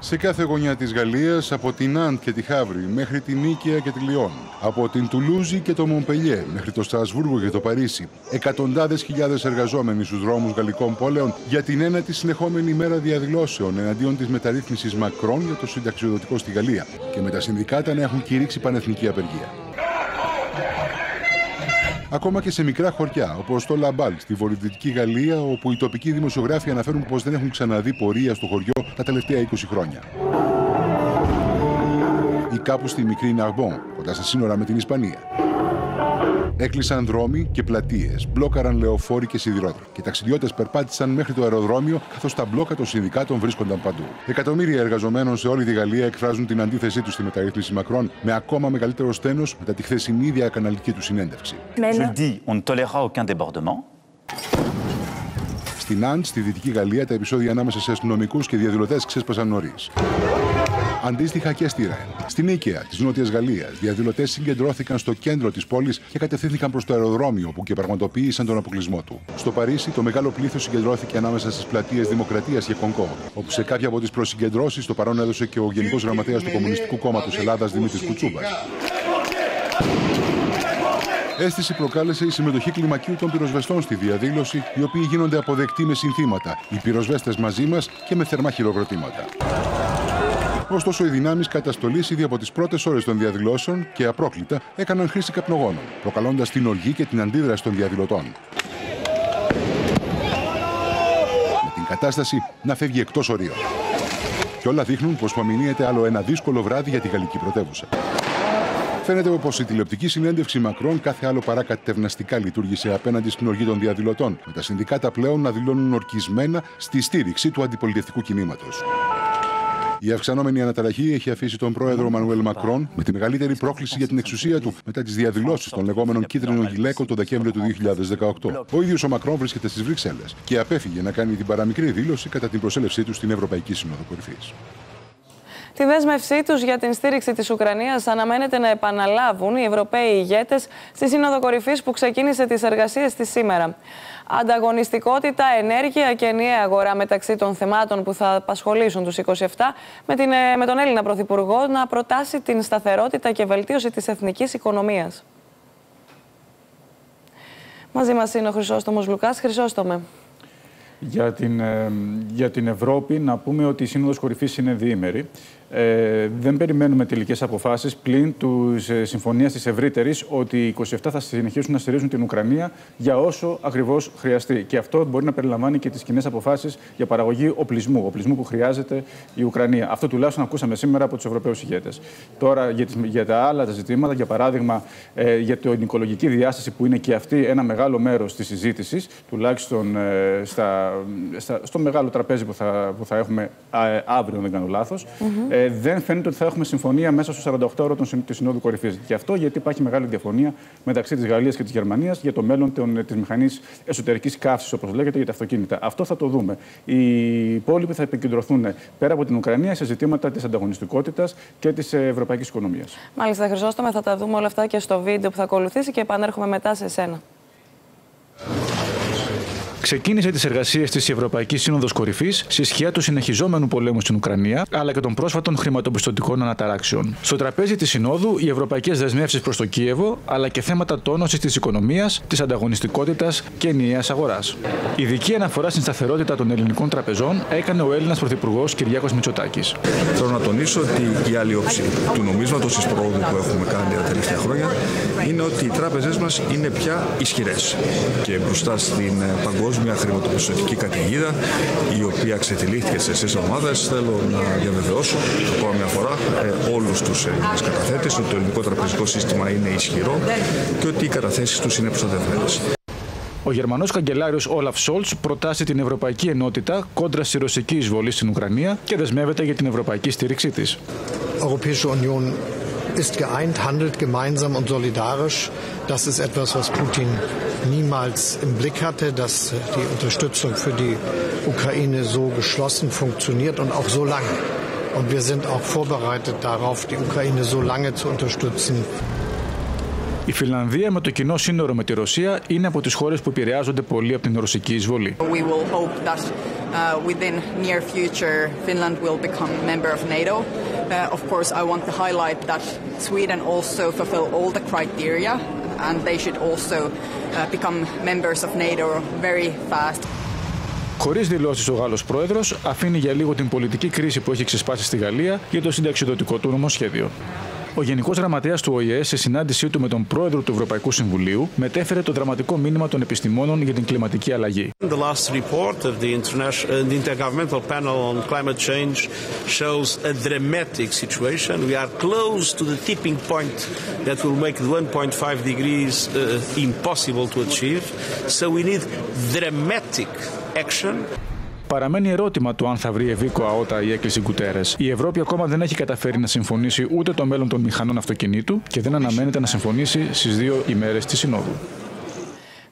σε κάθε γωνιά της Γαλλίας, από την Αντ και τη Χαύρη μέχρι την Νίκαια και τη Λιόν, από την Τουλούζη και το Μομπελιέ μέχρι το Στρασβούργο και το Παρίσι, εκατοντάδες χιλιάδες εργαζόμενοι στους δρόμους γαλλικών πόλεων για την ένατη συνεχόμενη ημέρα διαδηλώσεων εναντίον της μεταρρύθμισης Μακρόν για το συνταξιοδοτικό στη Γαλλία και με τα συνδικάτα να έχουν κηρύξει πανεθνική απεργία. Ακόμα και σε μικρά χωριά, όπως το Λαμπάλ στη βορειοδυτική Γαλλία, όπου οι τοπικοί δημοσιογράφοι αναφέρουν πως δεν έχουν ξαναδεί πορεία στο χωριό τα τελευταία 20 χρόνια. Ή κάπου στη μικρή Ναρμπόν, κοντά στα σύνορα με την Ισπανία. Έκλεισαν δρόμοι και πλατείες, μπλόκαραν λεωφόροι και σιδηρόδρομοι. Και ταξιδιώτες περπάτησαν μέχρι το αεροδρόμιο, καθώς τα μπλόκα των συνδικάτων βρίσκονταν παντού. Εκατομμύρια εργαζομένων σε όλη τη Γαλλία εκφράζουν την αντίθεσή τους στη μεταρρύθμιση Μακρόν με ακόμα μεγαλύτερο στένος μετά τη χθεσινή διακαναλική του συνέντευξη. Στην Άντ, στη Δυτική Γαλλία, τα επεισόδια ανάμεσα σε αστυνομικούς και διαδηλωτές ξέσπασαν νωρίς. Αντίστοιχα και στη Ρεν. Στην Ίκαια της Νότιας Γαλλίας, διαδηλωτές συγκεντρώθηκαν στο κέντρο της πόλης και κατευθύνθηκαν προς το αεροδρόμιο, όπου και πραγματοποίησαν τον αποκλεισμό του. Στο Παρίσι, το μεγάλο πλήθος συγκεντρώθηκε ανάμεσα στις πλατείες Δημοκρατίας και Κονκό, όπου σε κάποια από τις προσυγκεντρώσεις το παρόν έδωσε και ο Γενικός Γραμματέας του Κομμουνιστικού Κόμματος Ελλάδας Δημήτρης Κουτσούμπας. Αίσθηση προκάλεσε η συμμετοχή κλιμακίου των πυροσβεστών στη διαδήλωση, οι οποίοι γίνονται αποδεκτοί με συνθήματα, οι πυροσβέστες μαζί μας και με θερμά χειροκροτήματα. Ωστόσο, οι δυνάμεις καταστολής ήδη από τις πρώτες ώρες των διαδηλώσεων και απρόκλητα έκαναν χρήση καπνογόνων, προκαλώντας την οργή και την αντίδραση των διαδηλωτών. Με την κατάσταση να φεύγει εκτός ορίων. Και όλα δείχνουν πως παμηνύεται άλλο ένα δύσκολο βράδυ για τη γαλλική πρωτεύουσα. Φαίνεται πως η τηλεοπτική συνέντευξη Μακρόν κάθε άλλο παρά κατευναστικά λειτουργήσε απέναντι στην οργή των διαδηλωτών, με τα συνδικάτα πλέον να δηλώνουν ορκισμένα στη στήριξη του αντιπολιτευτικού κινήματος. Η αυξανόμενη αναταραχή έχει αφήσει τον πρόεδρο Μανουέλ Μακρόν με τη μεγαλύτερη πρόκληση για την εξουσία του μετά τις διαδηλώσεις των λεγόμενων κίτρινων γυλαίκων τον Δεκέμβριο του 2018. Ο ίδιος ο Μακρόν βρίσκεται στις Βρυξέλλες και απέφυγε να κάνει την παραμικρή δήλωση κατά την προσέλευσή του στην Ευρωπαϊκή Σύνοδο Κορυφής. Τη δέσμευσή τους για την στήριξη της Ουκρανίας αναμένεται να επαναλάβουν οι Ευρωπαίοι ηγέτες στη Σύνοδο Κορυφής που ξεκίνησε τις εργασίες της σήμερα. Ανταγωνιστικότητα, ενέργεια και ενιαία αγορά μεταξύ των θεμάτων που θα απασχολήσουν τους 27 με, την, ε, με τον Έλληνα Πρωθυπουργό να προτάσει την σταθερότητα και βελτίωση της εθνικής οικονομίας. Μαζί μας είναι ο Χρυσόστομος Λουκάς. Χρυσόστομε. Για την, ε, για την Ευρώπη να πούμε ότι η Σύνοδος Κορυφής είναι διήμερη. Ε, δεν περιμένουμε τελικές αποφάσεις πλην τη ε, συμφωνίας της ευρύτερης ότι οι 27 θα συνεχίσουν να στηρίζουν την Ουκρανία για όσο ακριβώς χρειαστεί. Και αυτό μπορεί να περιλαμβάνει και τις κοινές αποφάσεις για παραγωγή οπλισμού, οπλισμού που χρειάζεται η Ουκρανία. Αυτό τουλάχιστον ακούσαμε σήμερα από τους Ευρωπαίους ηγέτες. Τώρα για, τις, για τα άλλα τα ζητήματα, για παράδειγμα ε, για την οικολογική διάσταση που είναι και αυτή ένα μεγάλο μέρος της συζήτησης, τουλάχιστον ε, στα, στα, στο μεγάλο τραπέζι που θα, που θα έχουμε αύριο, αν δεν κάνω λάθος. Mm δεν φαίνεται ότι θα έχουμε συμφωνία μέσα στο 48 ώρο της Συνόδου Κορυφής. Γι' αυτό γιατί υπάρχει μεγάλη διαφωνία μεταξύ της Γαλλίας και της Γερμανίας για το μέλλον της μηχανής εσωτερικής καύσης, όπως λέγεται, για τα αυτοκίνητα. Αυτό θα το δούμε. Οι υπόλοιποι θα επικεντρωθούν πέρα από την Ουκρανία σε ζητήματα της ανταγωνιστικότητας και της ευρωπαϊκής οικονομίας. Μάλιστα, Χρυσόστομε, θα τα δούμε όλα αυτά και στο βίντεο που θα ακολουθήσει και επανέρχομαι μετά σε εσένα. Ξεκίνησε τις εργασίες της Ευρωπαϊκή Σύνοδος Κορυφής σε σκιά του συνεχιζόμενου πολέμου στην Ουκρανία αλλά και των πρόσφατων χρηματοπιστωτικών αναταράξεων. Στο τραπέζι της Συνόδου, οι ευρωπαϊκές δεσμεύσεις προς το Κίεβο αλλά και θέματα τόνωσης της οικονομίας, της ανταγωνιστικότητας και ενιαίας αγοράς. Ειδική αναφορά στην σταθερότητα των ελληνικών τραπεζών έκανε ο Έλληνας Πρωθυπουργός Κυριάκος Μητσοτάκης. Θέλω να τονίσω ότι η άλλη όψη του νομίσματος της πρόοδου που έχουμε κάνει τα τελευταία χρόνια είναι ότι οι τράπεζε μας είναι πια ισχυρές. Και μπροστά στην ε, παγκόσμια χρηματοπιστωτική καταιγίδα, η οποία ξετυλίχθηκε σε εσείς ομάδες, θέλω να διαβεβαιώσω ακόμα μια φορά ε, όλους τους Έλληνες καταθέτες ότι το ελληνικό τραπεζικό σύστημα είναι ισχυρό και ότι οι καταθέσεις τους είναι προστατευμένες. Ο Γερμανός καγκελάριος Όλαφ Σόλτς προτάσει την Ευρωπαϊκή Ενότητα κόντρα στη ρωσική εισβολή στην Ουκρανία και δεσμεύεται για την ευρωπαϊκή στήριξή της. Europäische Union ist geeint, handelt gemeinsam und solidarisch. Das ist etwas, was Putin niemals im Blick hatte, dass die Unterstützung für die Ukraine so geschlossen funktioniert und auch so lange. Und wir sind auch vorbereitet darauf, die Ukraine so lange zu unterstützen. Η Φιλανδία με το κοινό σύνορο με τη Ρωσία είναι από τις χώρες που επηρεάζονται πολύ από την ρωσική εισβολή. We will hope that uh, within near future Finland will become member of NATO. Uh, of course, I want to highlight that Sweden also fulfill all the criteria and they should also uh, become members of NATO very fast. Χωρίς δηλώσεις, ο Γάλλος πρόεδρος αφήνει για λίγο την πολιτική κρίση που έχει ξεσπάσει στη Γαλλία για το συνταξιδοτικό του νομοσχέδιο. Ο Γενικό Γραμματέα του ΟΗΕ, σε συνάντησή του με τον πρόεδρο του Ευρωπαϊκού Συμβουλίου, μετέφερε το δραματικό μήνυμα των επιστημόνων για την κλιματική αλλαγή. The last report of the, international, the Intergovernmental Panel on Climate Change shows a dramatic situation. We are close to the tipping point that will make the 1.5 degrees uh, impossible to achieve. So we need dramatic action. Παραμένει ερώτημα το αν θα βρει ευήκο αότα η έκκληση Γκουτέρες. Η Ευρώπη ακόμα δεν έχει καταφέρει να συμφωνήσει ούτε το μέλλον των μηχανών αυτοκινήτου και δεν αναμένεται να συμφωνήσει στις δύο ημέρες της Συνόδου.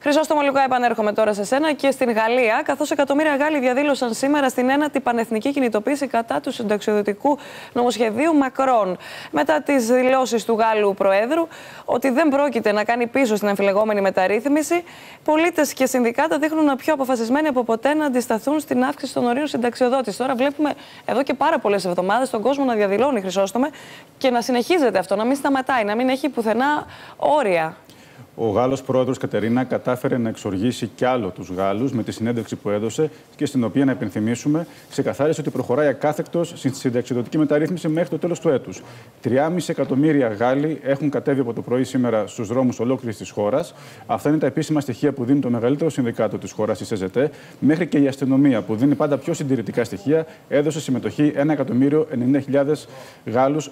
Χρυσόστομο Λουκά, επανέρχομαι τώρα σε σένα και στην Γαλλία, καθώς εκατομμύρια Γάλλοι διαδήλωσαν σήμερα στην ένατη πανεθνική κινητοποίηση κατά του συνταξιοδοτικού νομοσχεδίου Μακρόν. Μετά τις δηλώσεις του Γάλλου Προέδρου ότι δεν πρόκειται να κάνει πίσω στην αμφιλεγόμενη μεταρρύθμιση, πολίτες και συνδικάτα δείχνουν πιο αποφασισμένοι από ποτέ να αντισταθούν στην αύξηση των ορίων συνταξιοδότησης. Τώρα βλέπουμε εδώ και πάρα πολλές εβδομάδες τον κόσμο να διαδηλώνει Χρυσόστομε και να συνεχίζεται αυτό, να μην σταματάει, να μην έχει πουθενά όρια. Ο Γάλλος πρόεδρος Κατερίνα κατάφερε να εξοργήσει κι άλλο τους Γάλλους με τη συνέντευξη που έδωσε και στην οποία, να υπενθυμίσουμε, ξεκαθάρισε ότι προχωράει ακάθεκτος στην συνταξιδοτική μεταρρύθμιση μέχρι το τέλος του έτους. 3,5 εκατομμύρια Γάλλοι έχουν κατέβει από το πρωί σήμερα στους δρόμους ολόκληρης της χώρας. Αυτά είναι τα επίσημα στοιχεία που δίνει το μεγαλύτερο συνδικάτο της χώρας, η ΣΕΖΕΤΕ. Μέχρι και η αστυνομία, που δίνει πάντα πιο συντηρητικά στοιχεία, έδωσε συμμετοχή 1.090.000 Γάλλους.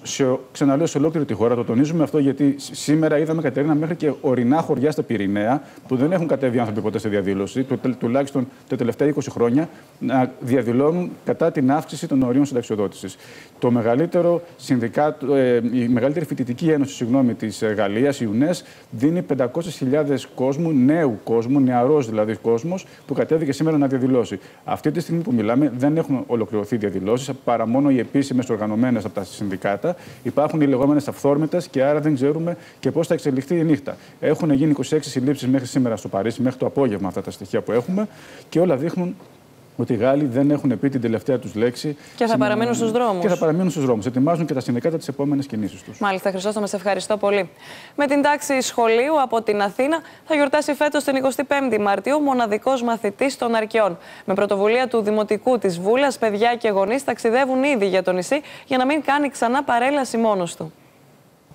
Ξαναλέω σε ολόκληρη τη χώρα. Το τονίζουμε αυτό γιατί σήμερα είδαμε, Κατερίνα, μέχρι και ορεινά χωριά στα Πυρηναία, που δεν έχουν κατέβει άνθρωποι ποτέ σε διαδήλωση, του, τουλάχιστον τα τελευταία 20 χρόνια, να διαδηλώνουν κατά την αύξηση των ορίων συνταξιοδότησης. Το μεγαλύτερο συνδικάτο, ε, η μεγαλύτερη φοιτητική ένωση συγγνώμη, της Γαλλίας, η UNES, δίνει 500.000 κόσμου, νέου κόσμου, νεαρός δηλαδή κόσμος, που κατέβηκε σήμερα να διαδηλώσει. Αυτή τη στιγμή που μιλάμε δεν έχουν ολοκληρωθεί διαδηλώσεις, παρά μόνο οι επίσημες οργανωμένες από τα συνδικάτα. Υπάρχουν οι λεγόμενες αυθόρμητες και άρα δεν ξέρουμε και πώς θα εξελιχθεί η νύχτα. Έχουν γίνει 26 συλλήψεις μέχρι σήμερα στο Παρίσι, μέχρι το απόγευμα αυτά τα στοιχεία που έχουμε και όλα δείχνουν ότι οι Γάλλοι δεν έχουν πει την τελευταία τους λέξη. Και θα παραμείνουν στους δρόμους. Και θα παραμείνουν στους δρόμους. Ετοιμάζουν και τα συνδικάτα τις επόμενες κινήσεις τους. Μάλιστα, Χρυσόστομα, σε ευχαριστώ πολύ. Με την τάξη σχολείου από την Αθήνα θα γιορτάσει φέτος την 25η Μαρτίου μοναδικός μαθητής των Αρκιών. Με πρωτοβουλία του Δημοτικού της Βούλας, παιδιά και γονείς ταξιδεύουν ήδη για το νησί για να μην κάνει ξανά παρέλαση μόνος του.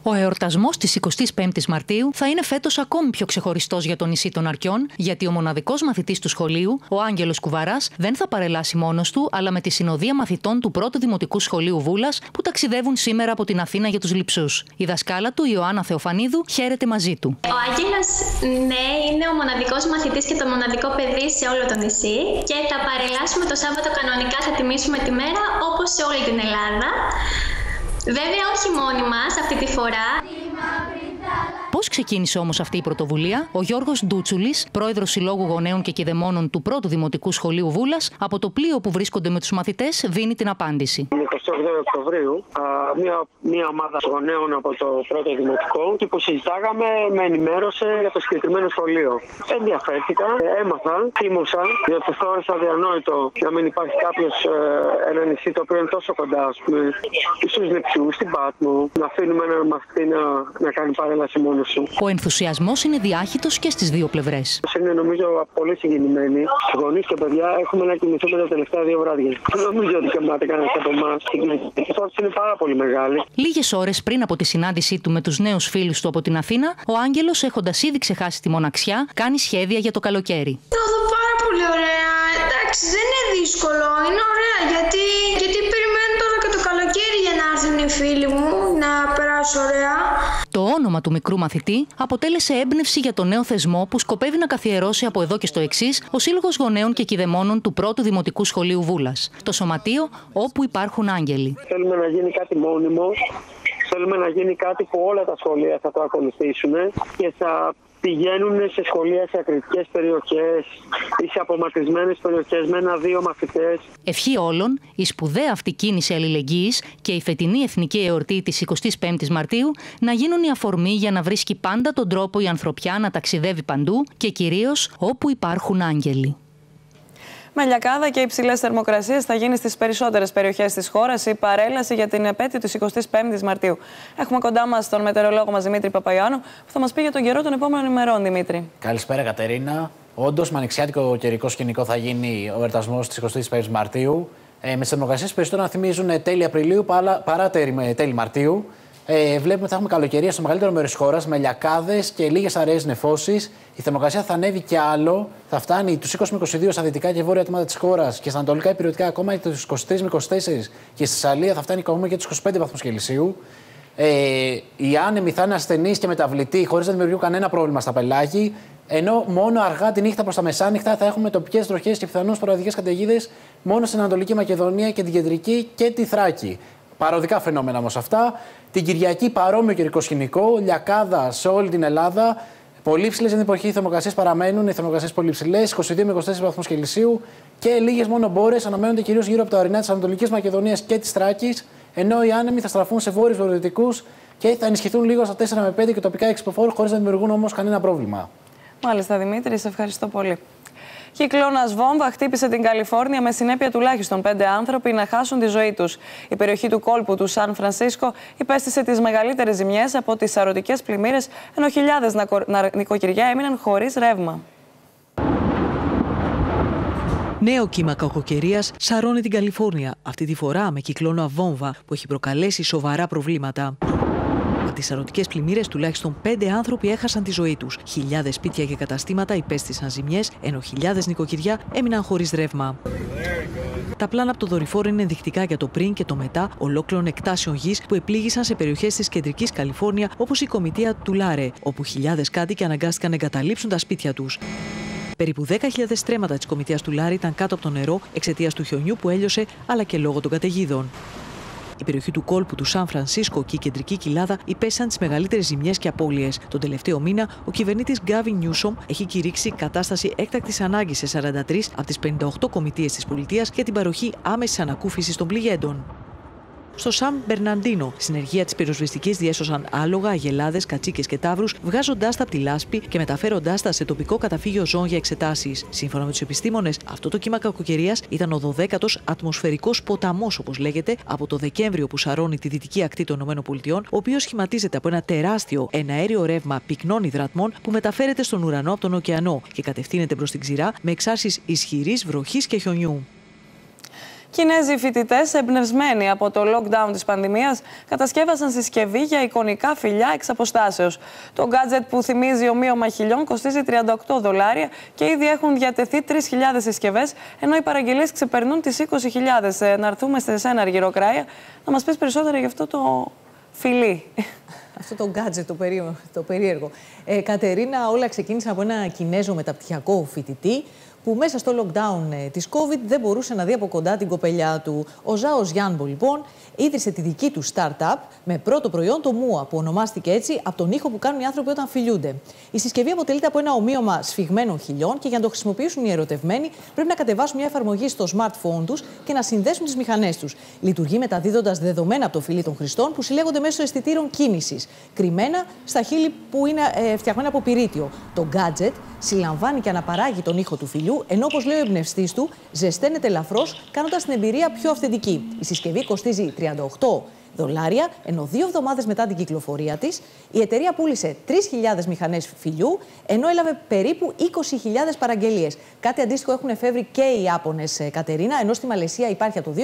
Ο εορτασμός της 25η Μαρτίου θα είναι φέτος ακόμη πιο ξεχωριστός για το νησί των Αρκιών, γιατί ο μοναδικός μαθητής του σχολείου, ο Άγγελος Κουβαράς, δεν θα παρελάσει μόνος του, αλλά με τη συνοδεία μαθητών του πρώτου Δημοτικού Σχολείου Βούλας, που ταξιδεύουν σήμερα από την Αθήνα για τους λυψού. Η δασκάλα του, Ιωάννα Θεοφανίδου, χαίρεται μαζί του. Ο Άγγελος, ναι, είναι ο μοναδικός μαθητής και το μοναδικό παιδί σε όλο το νησί και θα παρελάσουμε το Σάββατο κανονικά, θα τιμήσουμε τη μέρα όπως σε όλη την Ελλάδα. Βέβαια όχι μόνοι μας αυτή τη φορά. Πώς ξεκίνησε όμως αυτή η πρωτοβουλία, ο Γιώργος Ντούτσουλης, πρόεδρος Συλλόγου Γονέων και Κηδεμόνων του πρώτου Δημοτικού Σχολείου Βούλας, από το πλοίο που βρίσκονται με τους μαθητές, δίνει την απάντηση. Είναι Οκτωβρίου μια, μια ομάδα γονέων από το πρώτο δημοτικό και που συζητάγαμε με ενημέρωσε για το συγκεκριμένο σχολείο. Ενδιαφέρθηκα, έμαθα, θύμωσα, διότι θεώρησα αδιανόητο να μην υπάρχει κάποιος ένα νησί το οποίο είναι τόσο κοντά, ας πούμε, στους νηπιού, στην Πάτμο, να αφήνουμε έναν μαθητή να, να κάνει παρέλαση μόνος σου. Ο ενθουσιασμός είναι διάχυτος και στις δύο πλευρές. Είναι νομίζω πολύ συγκινημένοι. Γονείς και παιδιά έχουμε να κοιμηθούμε τα τελευταία δύο βράδια. Δεν νομίζω ότι καμάται κανένας από εμάς. Η είναι πάρα πολύ μεγάλη. Λίγες ώρες πριν από τη συνάντησή του με τους νέους φίλους του από την Αθήνα, ο Άγγελος, έχοντας ήδη ξεχάσει τη μοναξιά, κάνει σχέδια για το καλοκαίρι. Θα δω πάρα πολύ ωραία. Εντάξει, δεν είναι δύσκολο. Είναι ωραία γιατί, γιατί περιμένω τώρα και το καλοκαίρι για να έρθουν οι φίλοι μου να περάσω ωραία. Το όνομα του μικρού μαθητή αποτέλεσε έμπνευση για το νέο θεσμό που σκοπεύει να καθιερώσει από εδώ και στο εξής ο Σύλλογος Γονέων και Κηδεμόνων του Πρώτου Δημοτικού Σχολείου Βούλας. Το σωματείο όπου υπάρχουν άγγελοι. Θέλουμε να γίνει κάτι μόνιμο. Θέλουμε να γίνει κάτι που όλα τα σχολεία θα το ακολουθήσουν και θα πηγαίνουν σε σχολεία σε ακριτικές περιοχές ή σε απομακρυσμένες περιοχές με ένα-δύο μαθητές. Ευχή όλων, η σπουδαία αυτή κίνηση αλληλεγγύης και η φετινή εθνική εορτή της 25η Μαρτίου να γίνουν η αφορμή για να βρίσκει πάντα τον τρόπο η ανθρωπιά να ταξιδεύει παντού και κυρίως όπου υπάρχουν άγγελοι. Με λιακάδα και υψηλές θερμοκρασίες θα γίνει στις περισσότερες περιοχές της χώρας η παρέλαση για την επέτειο της 25η Μαρτίου. Έχουμε κοντά μας τον μετεωρολόγο μας Δημήτρη Παπαϊάνου, που θα μας πει για τον καιρό των επόμενων ημερών, Δημήτρη. Καλησπέρα, Κατερίνα. Όντως, με ανοιξιάτικο καιρικό σκηνικό θα γίνει ο εορτασμός της 25η Μαρτίου. Ε, με τις θερμοκρασίες περισσότερο να θυμίζουν τέλη Απριλίου παρά τέλη Μαρτίου. Ε, βλέπουμε ότι θα έχουμε καλοκαιρία στο μεγαλύτερο μέρος της χώρας με λιακάδες και λίγες αραιές νεφώσεις. Η θερμοκρασία θα ανέβει και άλλο. Θα φτάνει τους 20 με 22 στα δυτικά και βόρεια τμήματα της χώρας και στα ανατολικά υπηρετικά ακόμα τους 23 με 24 και στη Σαλία θα φτάνει ακόμα και τους 25 βαθμούς Κελσίου. Ε, οι άνεμοι θα είναι ασθενεί και μεταβλητοί χωρίς να δημιουργούν κανένα πρόβλημα στα πελάγη. Ενώ μόνο αργά τη νύχτα προς τα μεσάνυχτα θα έχουμε τοπικές βροχέ και πιθανώς προαδικέ καταιγίδες μόνο στην Ανατολική Μακεδονία και την Κεντρική και τη Θράκη. Παροδικά φαινόμενα όμως αυτά. Την Κυριακή παρόμοιο καιρικό σκηνικό, λιακάδα σε όλη την Ελλάδα. Πολύ ψηλές για την εποχή, οι θερμοκρασίες παραμένουν, οι θερμοκρασίες πολύ ψηλές, 22 με 24 βαθμούς Κελσίου και λίγες μόνο μπόρες αναμένονται κυρίως γύρω από τα ορεινά της Ανατολικής Μακεδονίας και της Τράκης, ενώ οι άνεμοι θα στραφούν σε βόρειους βορειοδυτικούς και θα ενισχυθούν λίγο στα 4 με 5 και τοπικά εξποφόρου, χωρίς να δημιουργούν όμως κανένα πρόβλημα. Μάλιστα, Δημήτρη, σε ευχαριστώ πολύ. Κυκλώνας βόμβα χτύπησε την Καλιφόρνια με συνέπεια τουλάχιστον πέντε άνθρωποι να χάσουν τη ζωή τους. Η περιοχή του κόλπου του Σαν Φρανσίσκο υπέστησε τις μεγαλύτερες ζημιές από τις σαρωτικές πλημμύρες, ενώ χιλιάδες νοικοκυριά έμειναν χωρίς ρεύμα. Νέο κύμα κακοκαιρίας σαρώνει την Καλιφόρνια, αυτή τη φορά με κυκλώνα βόμβα που έχει προκαλέσει σοβαρά προβλήματα τις αρωτικέ πλημμύρες, τουλάχιστον πέντε άνθρωποι έχασαν τη ζωή τους. Χιλιάδες σπίτια και καταστήματα υπέστησαν ζημιές, ενώ χιλιάδες νοικοκυριά έμειναν χωρίς ρεύμα. Τα πλάνα από το δορυφόρο είναι ενδεικτικά για το πριν και το μετά ολόκληρων εκτάσεων γης που επλήγησαν σε περιοχές της κεντρικής Καλιφόρνια, όπως η κομιτεία του Λάρε, όπου χιλιάδες κάτοικοι αναγκάστηκαν να εγκαταλείψουν τα σπίτια τους. Περίπου 10.000 στρέμματα της κομιτείας του Λάρη ήταν κάτω από το νερό εξαιτίας του χιονιού που έλειωσε, αλλά και λόγω των καταιγίδων. Η περιοχή του κόλπου του Σαν Φρανσίσκο και η κεντρική κοιλάδα υπέσαν τις μεγαλύτερες ζημιές και απώλειες. Τον τελευταίο μήνα, ο κυβερνήτης Γκάβιν Νιούσομ έχει κηρύξει κατάσταση έκτακτης ανάγκης σε 43 από τις 58 κομιτείες της πολιτείας για την παροχή άμεσης ανακούφισης των πληγέντων. Στο Σαν Μπερναντίνο, συνεργεία της πυροσβεστικής διέσωσαν άλογα, αγελάδε, κατσίκες και τάβρους, βγάζοντάς τα από τη λάσπη και μεταφέροντάς τα σε τοπικό καταφύγιο ζώων για εξετάσεις. Σύμφωνα με τους επιστήμονες, αυτό το κύμα κακοκαιρίας ήταν ο 12ο ατμοσφαιρικός ποταμός, όπως λέγεται, από το Δεκέμβριο που σαρώνει τη δυτική ακτή των ΗΠΑ, ο οποίος σχηματίζεται από ένα τεράστιο εναέριο ρεύμα πυκνών υδρατμών που μεταφέρεται στον ουρανό από τον ωκεανό και κατευθύνεται προς την ξηρά με εξάρσεις ισχυρής βροχής και χιονιού. Κινέζοι φοιτητές, εμπνευσμένοι από το lockdown της πανδημίας, κατασκεύασαν συσκευή για εικονικά φιλιά εξ αποστάσεως. Το gadget που θυμίζει ομοίωμα χιλιών κοστίζει 38 δολάρια και ήδη έχουν διατεθεί 3.000 συσκευές, ενώ οι παραγγελίες ξεπερνούν τις 20.000. Ε, να έρθουμε σε εσένα, Αργυρό Κράια, να μας πεις περισσότερα για αυτό το φιλί. Αυτό το gadget, το, περίεργο. Το περίεργο. Ε, Κατερίνα, όλα ξεκίνησαν από ένα Κινέζο μεταπτυχιακό φοιτητή που μέσα στο lockdown ε, της COVID δεν μπορούσε να δει από κοντά την κοπελιά του. Ο Ζάο Γιάνμπο, λοιπόν, ίδρυσε τη δική του startup με πρώτο προϊόν το MUA, που ονομάστηκε έτσι από τον ήχο που κάνουν οι άνθρωποι όταν φιλιούνται. Η συσκευή αποτελείται από ένα ομοίωμα σφιγμένων χιλιών και για να το χρησιμοποιήσουν οι ερωτευμένοι πρέπει να κατεβάσουν μια εφαρμογή στο smartphone τους και να συνδέσουν τις μηχανές τους. Λειτουργεί μεταδίδοντας δεδομένα από το φιλί των χρηστών που συλλέγονται μέσω αισθητήρων κίνησης, κρυμμένα στα χείλη που είναι ε, φτιαγμένα από πυρίτιο. Το gadget συλλαμβάνει και αναπαράγει τον ήχο του φιλιού, ενώ όπως λέει ο εμπνευστής του, ζεσταίνεται ελαφρώς, κάνοντας την εμπειρία πιο αυθεντική. Η συσκευή κοστίζει 38 δολάρια, ενώ δύο εβδομάδες μετά την κυκλοφορία της, η εταιρεία πούλησε 3.000 μηχανές φιλιού, ενώ έλαβε περίπου 20.000 παραγγελίες. Κάτι αντίστοιχο έχουν εφεύρει και οι Ιάπωνε, ε, Κατερίνα, ενώ στη Μαλαισία υπάρχει από το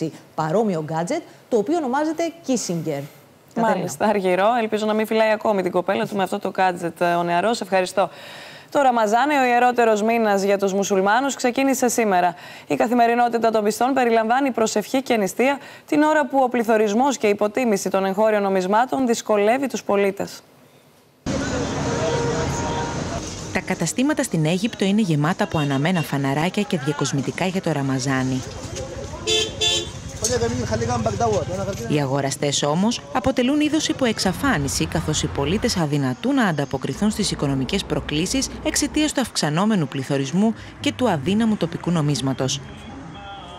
2016 παρόμοιο gadget, το οποίο ονομάζεται Kissinger. Μάλιστα, αργυρό. Ελπίζω να μην φυλάει ακόμη την κοπέλα του με αυτό το gadget ε, ο νεαρός. Ευχαριστώ. Το Ραμαζάνι, ο ιερότερος μήνας για τους μουσουλμάνους, ξεκίνησε σήμερα. Η καθημερινότητα των πιστών περιλαμβάνει προσευχή και νηστεία την ώρα που ο πληθωρισμός και η υποτίμηση των εγχώριων νομισμάτων δυσκολεύει τους πολίτες. Τα καταστήματα στην Αίγυπτο είναι γεμάτα από αναμένα φαναράκια και διακοσμητικά για το Ραμαζάνι. Οι αγοραστές όμως αποτελούν είδος υπό εξαφάνιση, καθώς οι πολίτες αδυνατούν να ανταποκριθούν στις οικονομικές προκλήσεις εξαιτίας του αυξανόμενου πληθωρισμού και του αδύναμου τοπικού νομίσματος.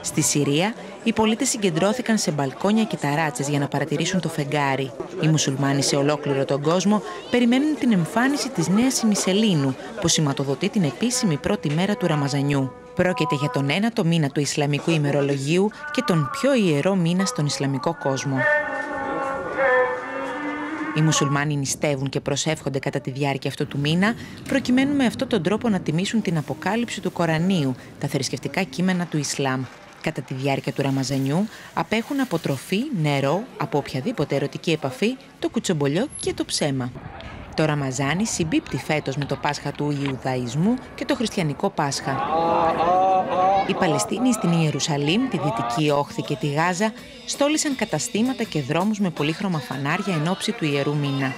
Στη Συρία, οι πολίτες συγκεντρώθηκαν σε μπαλκόνια και ταράτσες για να παρατηρήσουν το φεγγάρι. Οι μουσουλμάνοι σε ολόκληρο τον κόσμο περιμένουν την εμφάνιση της νέας ημισελίνου, που σηματοδοτεί την επίσημη πρώτη μέρα του Ραμαζανιού. Πρόκειται για τον ένατο μήνα του Ισλαμικού ημερολογίου και τον πιο ιερό μήνα στον Ισλαμικό κόσμο. Οι μουσουλμάνοι νηστεύουν και προσεύχονται κατά τη διάρκεια αυτού του μήνα, προκειμένου με αυτόν τον τρόπο να τιμήσουν την αποκάλυψη του Κορανίου, τα θρησκευτικά κείμενα του Ισλάμ. Κατά τη διάρκεια του Ραμαζανιού απέχουν από τροφή, νερό, από οποιαδήποτε ερωτική επαφή, το κουτσομπολιό και το ψέμα. Το Ραμαζάνι συμπίπτει φέτος με το Πάσχα του Ιουδαϊσμού και το Χριστιανικό Πάσχα. Οι Παλαιστίνοι στην Ιερουσαλήμ, τη Δυτική Όχθη και τη Γάζα στόλισαν καταστήματα και δρόμους με πολύχρωμα φανάρια εν ώψη του Ιερού Μήνα.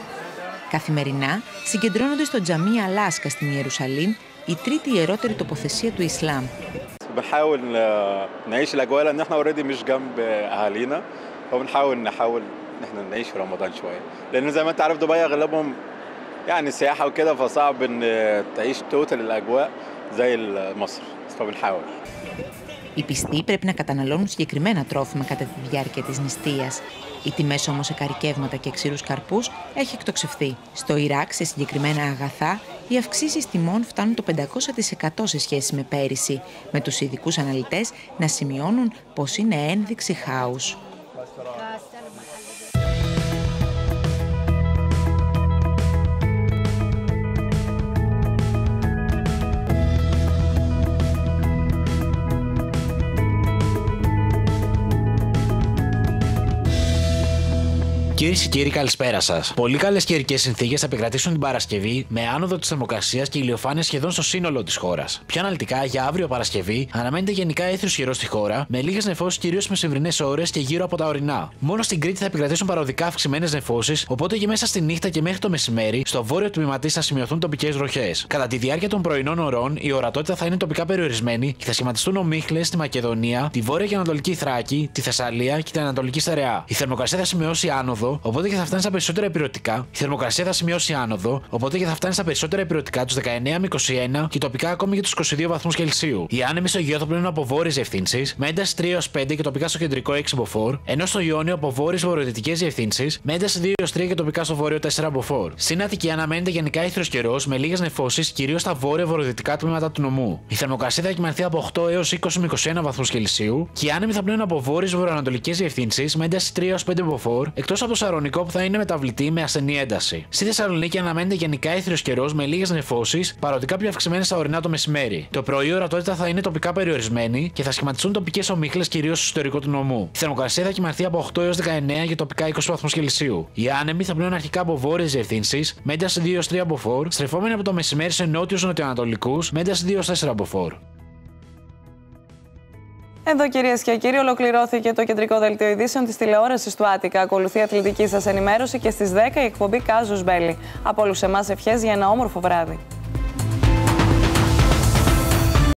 Καθημερινά συγκεντρώνονται στο Τζαμί Αλάσκα στην Ιερουσαλήμ, η τρίτη ιερότερη τοποθεσία του Ισλάμ. بنحاول نعيش الاجواء لان احنا اوريدي مش جنب اهالينا فبنحاول نحاول ان احنا نعيش في رمضان شويه لان زي ما انت عارف دبي اغلبهم يعني سياحه وكده فصعب ان تعيش توتال الاجواء زي مصر فبنحاول Οι πιστοί πρέπει να καταναλώνουν συγκεκριμένα τρόφιμα κατά τη διάρκεια της νηστείας. Οι τιμέ όμω σε καρικεύματα και ξηρού καρπού έχει εκτοξευθεί. Στο Ιράκ, σε συγκεκριμένα αγαθά, οι αυξήσει τιμών φτάνουν το 500% σε σχέση με πέρυσι, με του ειδικού αναλυτέ να σημειώνουν πω είναι ένδειξη χάου. Κυρίες και κύριοι, καλησπέρα σας. Πολύ καλές καιρικές συνθήκες θα επικρατήσουν την Παρασκευή με άνοδο της θερμοκρασίας και ηλιοφάνεια σχεδόν στο σύνολο της χώρας. Πιο αναλυτικά, για αύριο Παρασκευή αναμένεται γενικά έθριο καιρό στη χώρα, με λίγες νεφώσεις κυρίως μεσημβρινέ ώρες και γύρω από τα ορεινά. Μόνο στην Κρήτη θα επικρατήσουν παροδικά αυξημένες νεφώσεις, οπότε και μέσα στη νύχτα και μέχρι το μεσημέρι, στο βόρειο τμήμα της θα σημειωθούν τοπικές βροχές. Κατά τη διάρκεια των πρωινών ωρών, η ορατότητα θα είναι τοπικά περιορισμένη και θα σχηματιστούν ομίχλες στη Μακεδονία, τη βόρεια και ανατολική Θράκη, τη Θεσσαλία και την Ανατολική Στερεά. Η θερμοκρασία θα σημειώσει άνοδο οπότε και θα φτάνει στα περισσότερα επιρωτικά. Η θερμοκρασία θα σημειώσει άνοδο, οπότε και θα φτάνει στα περισσότερα επιρωτικά τους 19 με 21 και τοπικά ακόμη και τους 22 βαθμούς Κελσίου. Οι άνεμοι στο Γeo θα πλέον από βόρειες διευθύνσεις, με ένταση 3 5 και τοπικά στο κεντρικό 6 μποφόρ, ενώ στο Ιόνιο από βόρειες βορειοδυτικές διευθύνσεις, με ένταση 2 3 και τοπικά στο βόρειο 4 μποφόρ. Στην Αττική αναμένεται γενικά ήθρος καιρό με λίγες νεφώσεις κυρίως στα βόρεια βορειοδυτικά τμήματα του νομού. Η θερμοκρασία θα κυμανθεί από 8 έως 20 με 21 βαθμούς Κελσίου και οι άνεμοι θα πλέον από βόρειες βορειοανατολικές διευθύνσεις με ένταση 3 5 μποφόρ, εκτός από το Θεσσαλονικό που θα είναι μεταβλητή με ασθενή ένταση. Στη Θεσσαλονίκη αναμένεται γενικά ήθριος καιρός με λίγες νεφώσεις, παροδικά πιο αυξημένες στα ορεινά το μεσημέρι. Το πρωί η ορατότητα θα είναι τοπικά περιορισμένη και θα σχηματιστούν τοπικές ομίχλες κυρίως στο ιστορικό του νομού. Η θερμοκρασία θα κοιμαθεί από 8 έως 19 και τοπικά 20 βαθμούς Κελσίου. Οι άνεμοι θα πλέον αρχικά από βόρειες διευθύνσεις, με ένταση 2-3 από φόρ, στρεφόμενοι από το μεσημέρι σε νότιου νοτιοανατολικού, με ένταση 2-4 από φόρ. Εδώ κυρίες και κύριοι, ολοκληρώθηκε το κεντρικό δελτίο ειδήσεων της τηλεόρασης του Άτικα. Ακολουθεί αθλητική σας ενημέρωση και στις 10 η εκπομπή Κάζου Μπέλη. Από όλους εμάς ευχές για ένα όμορφο βράδυ.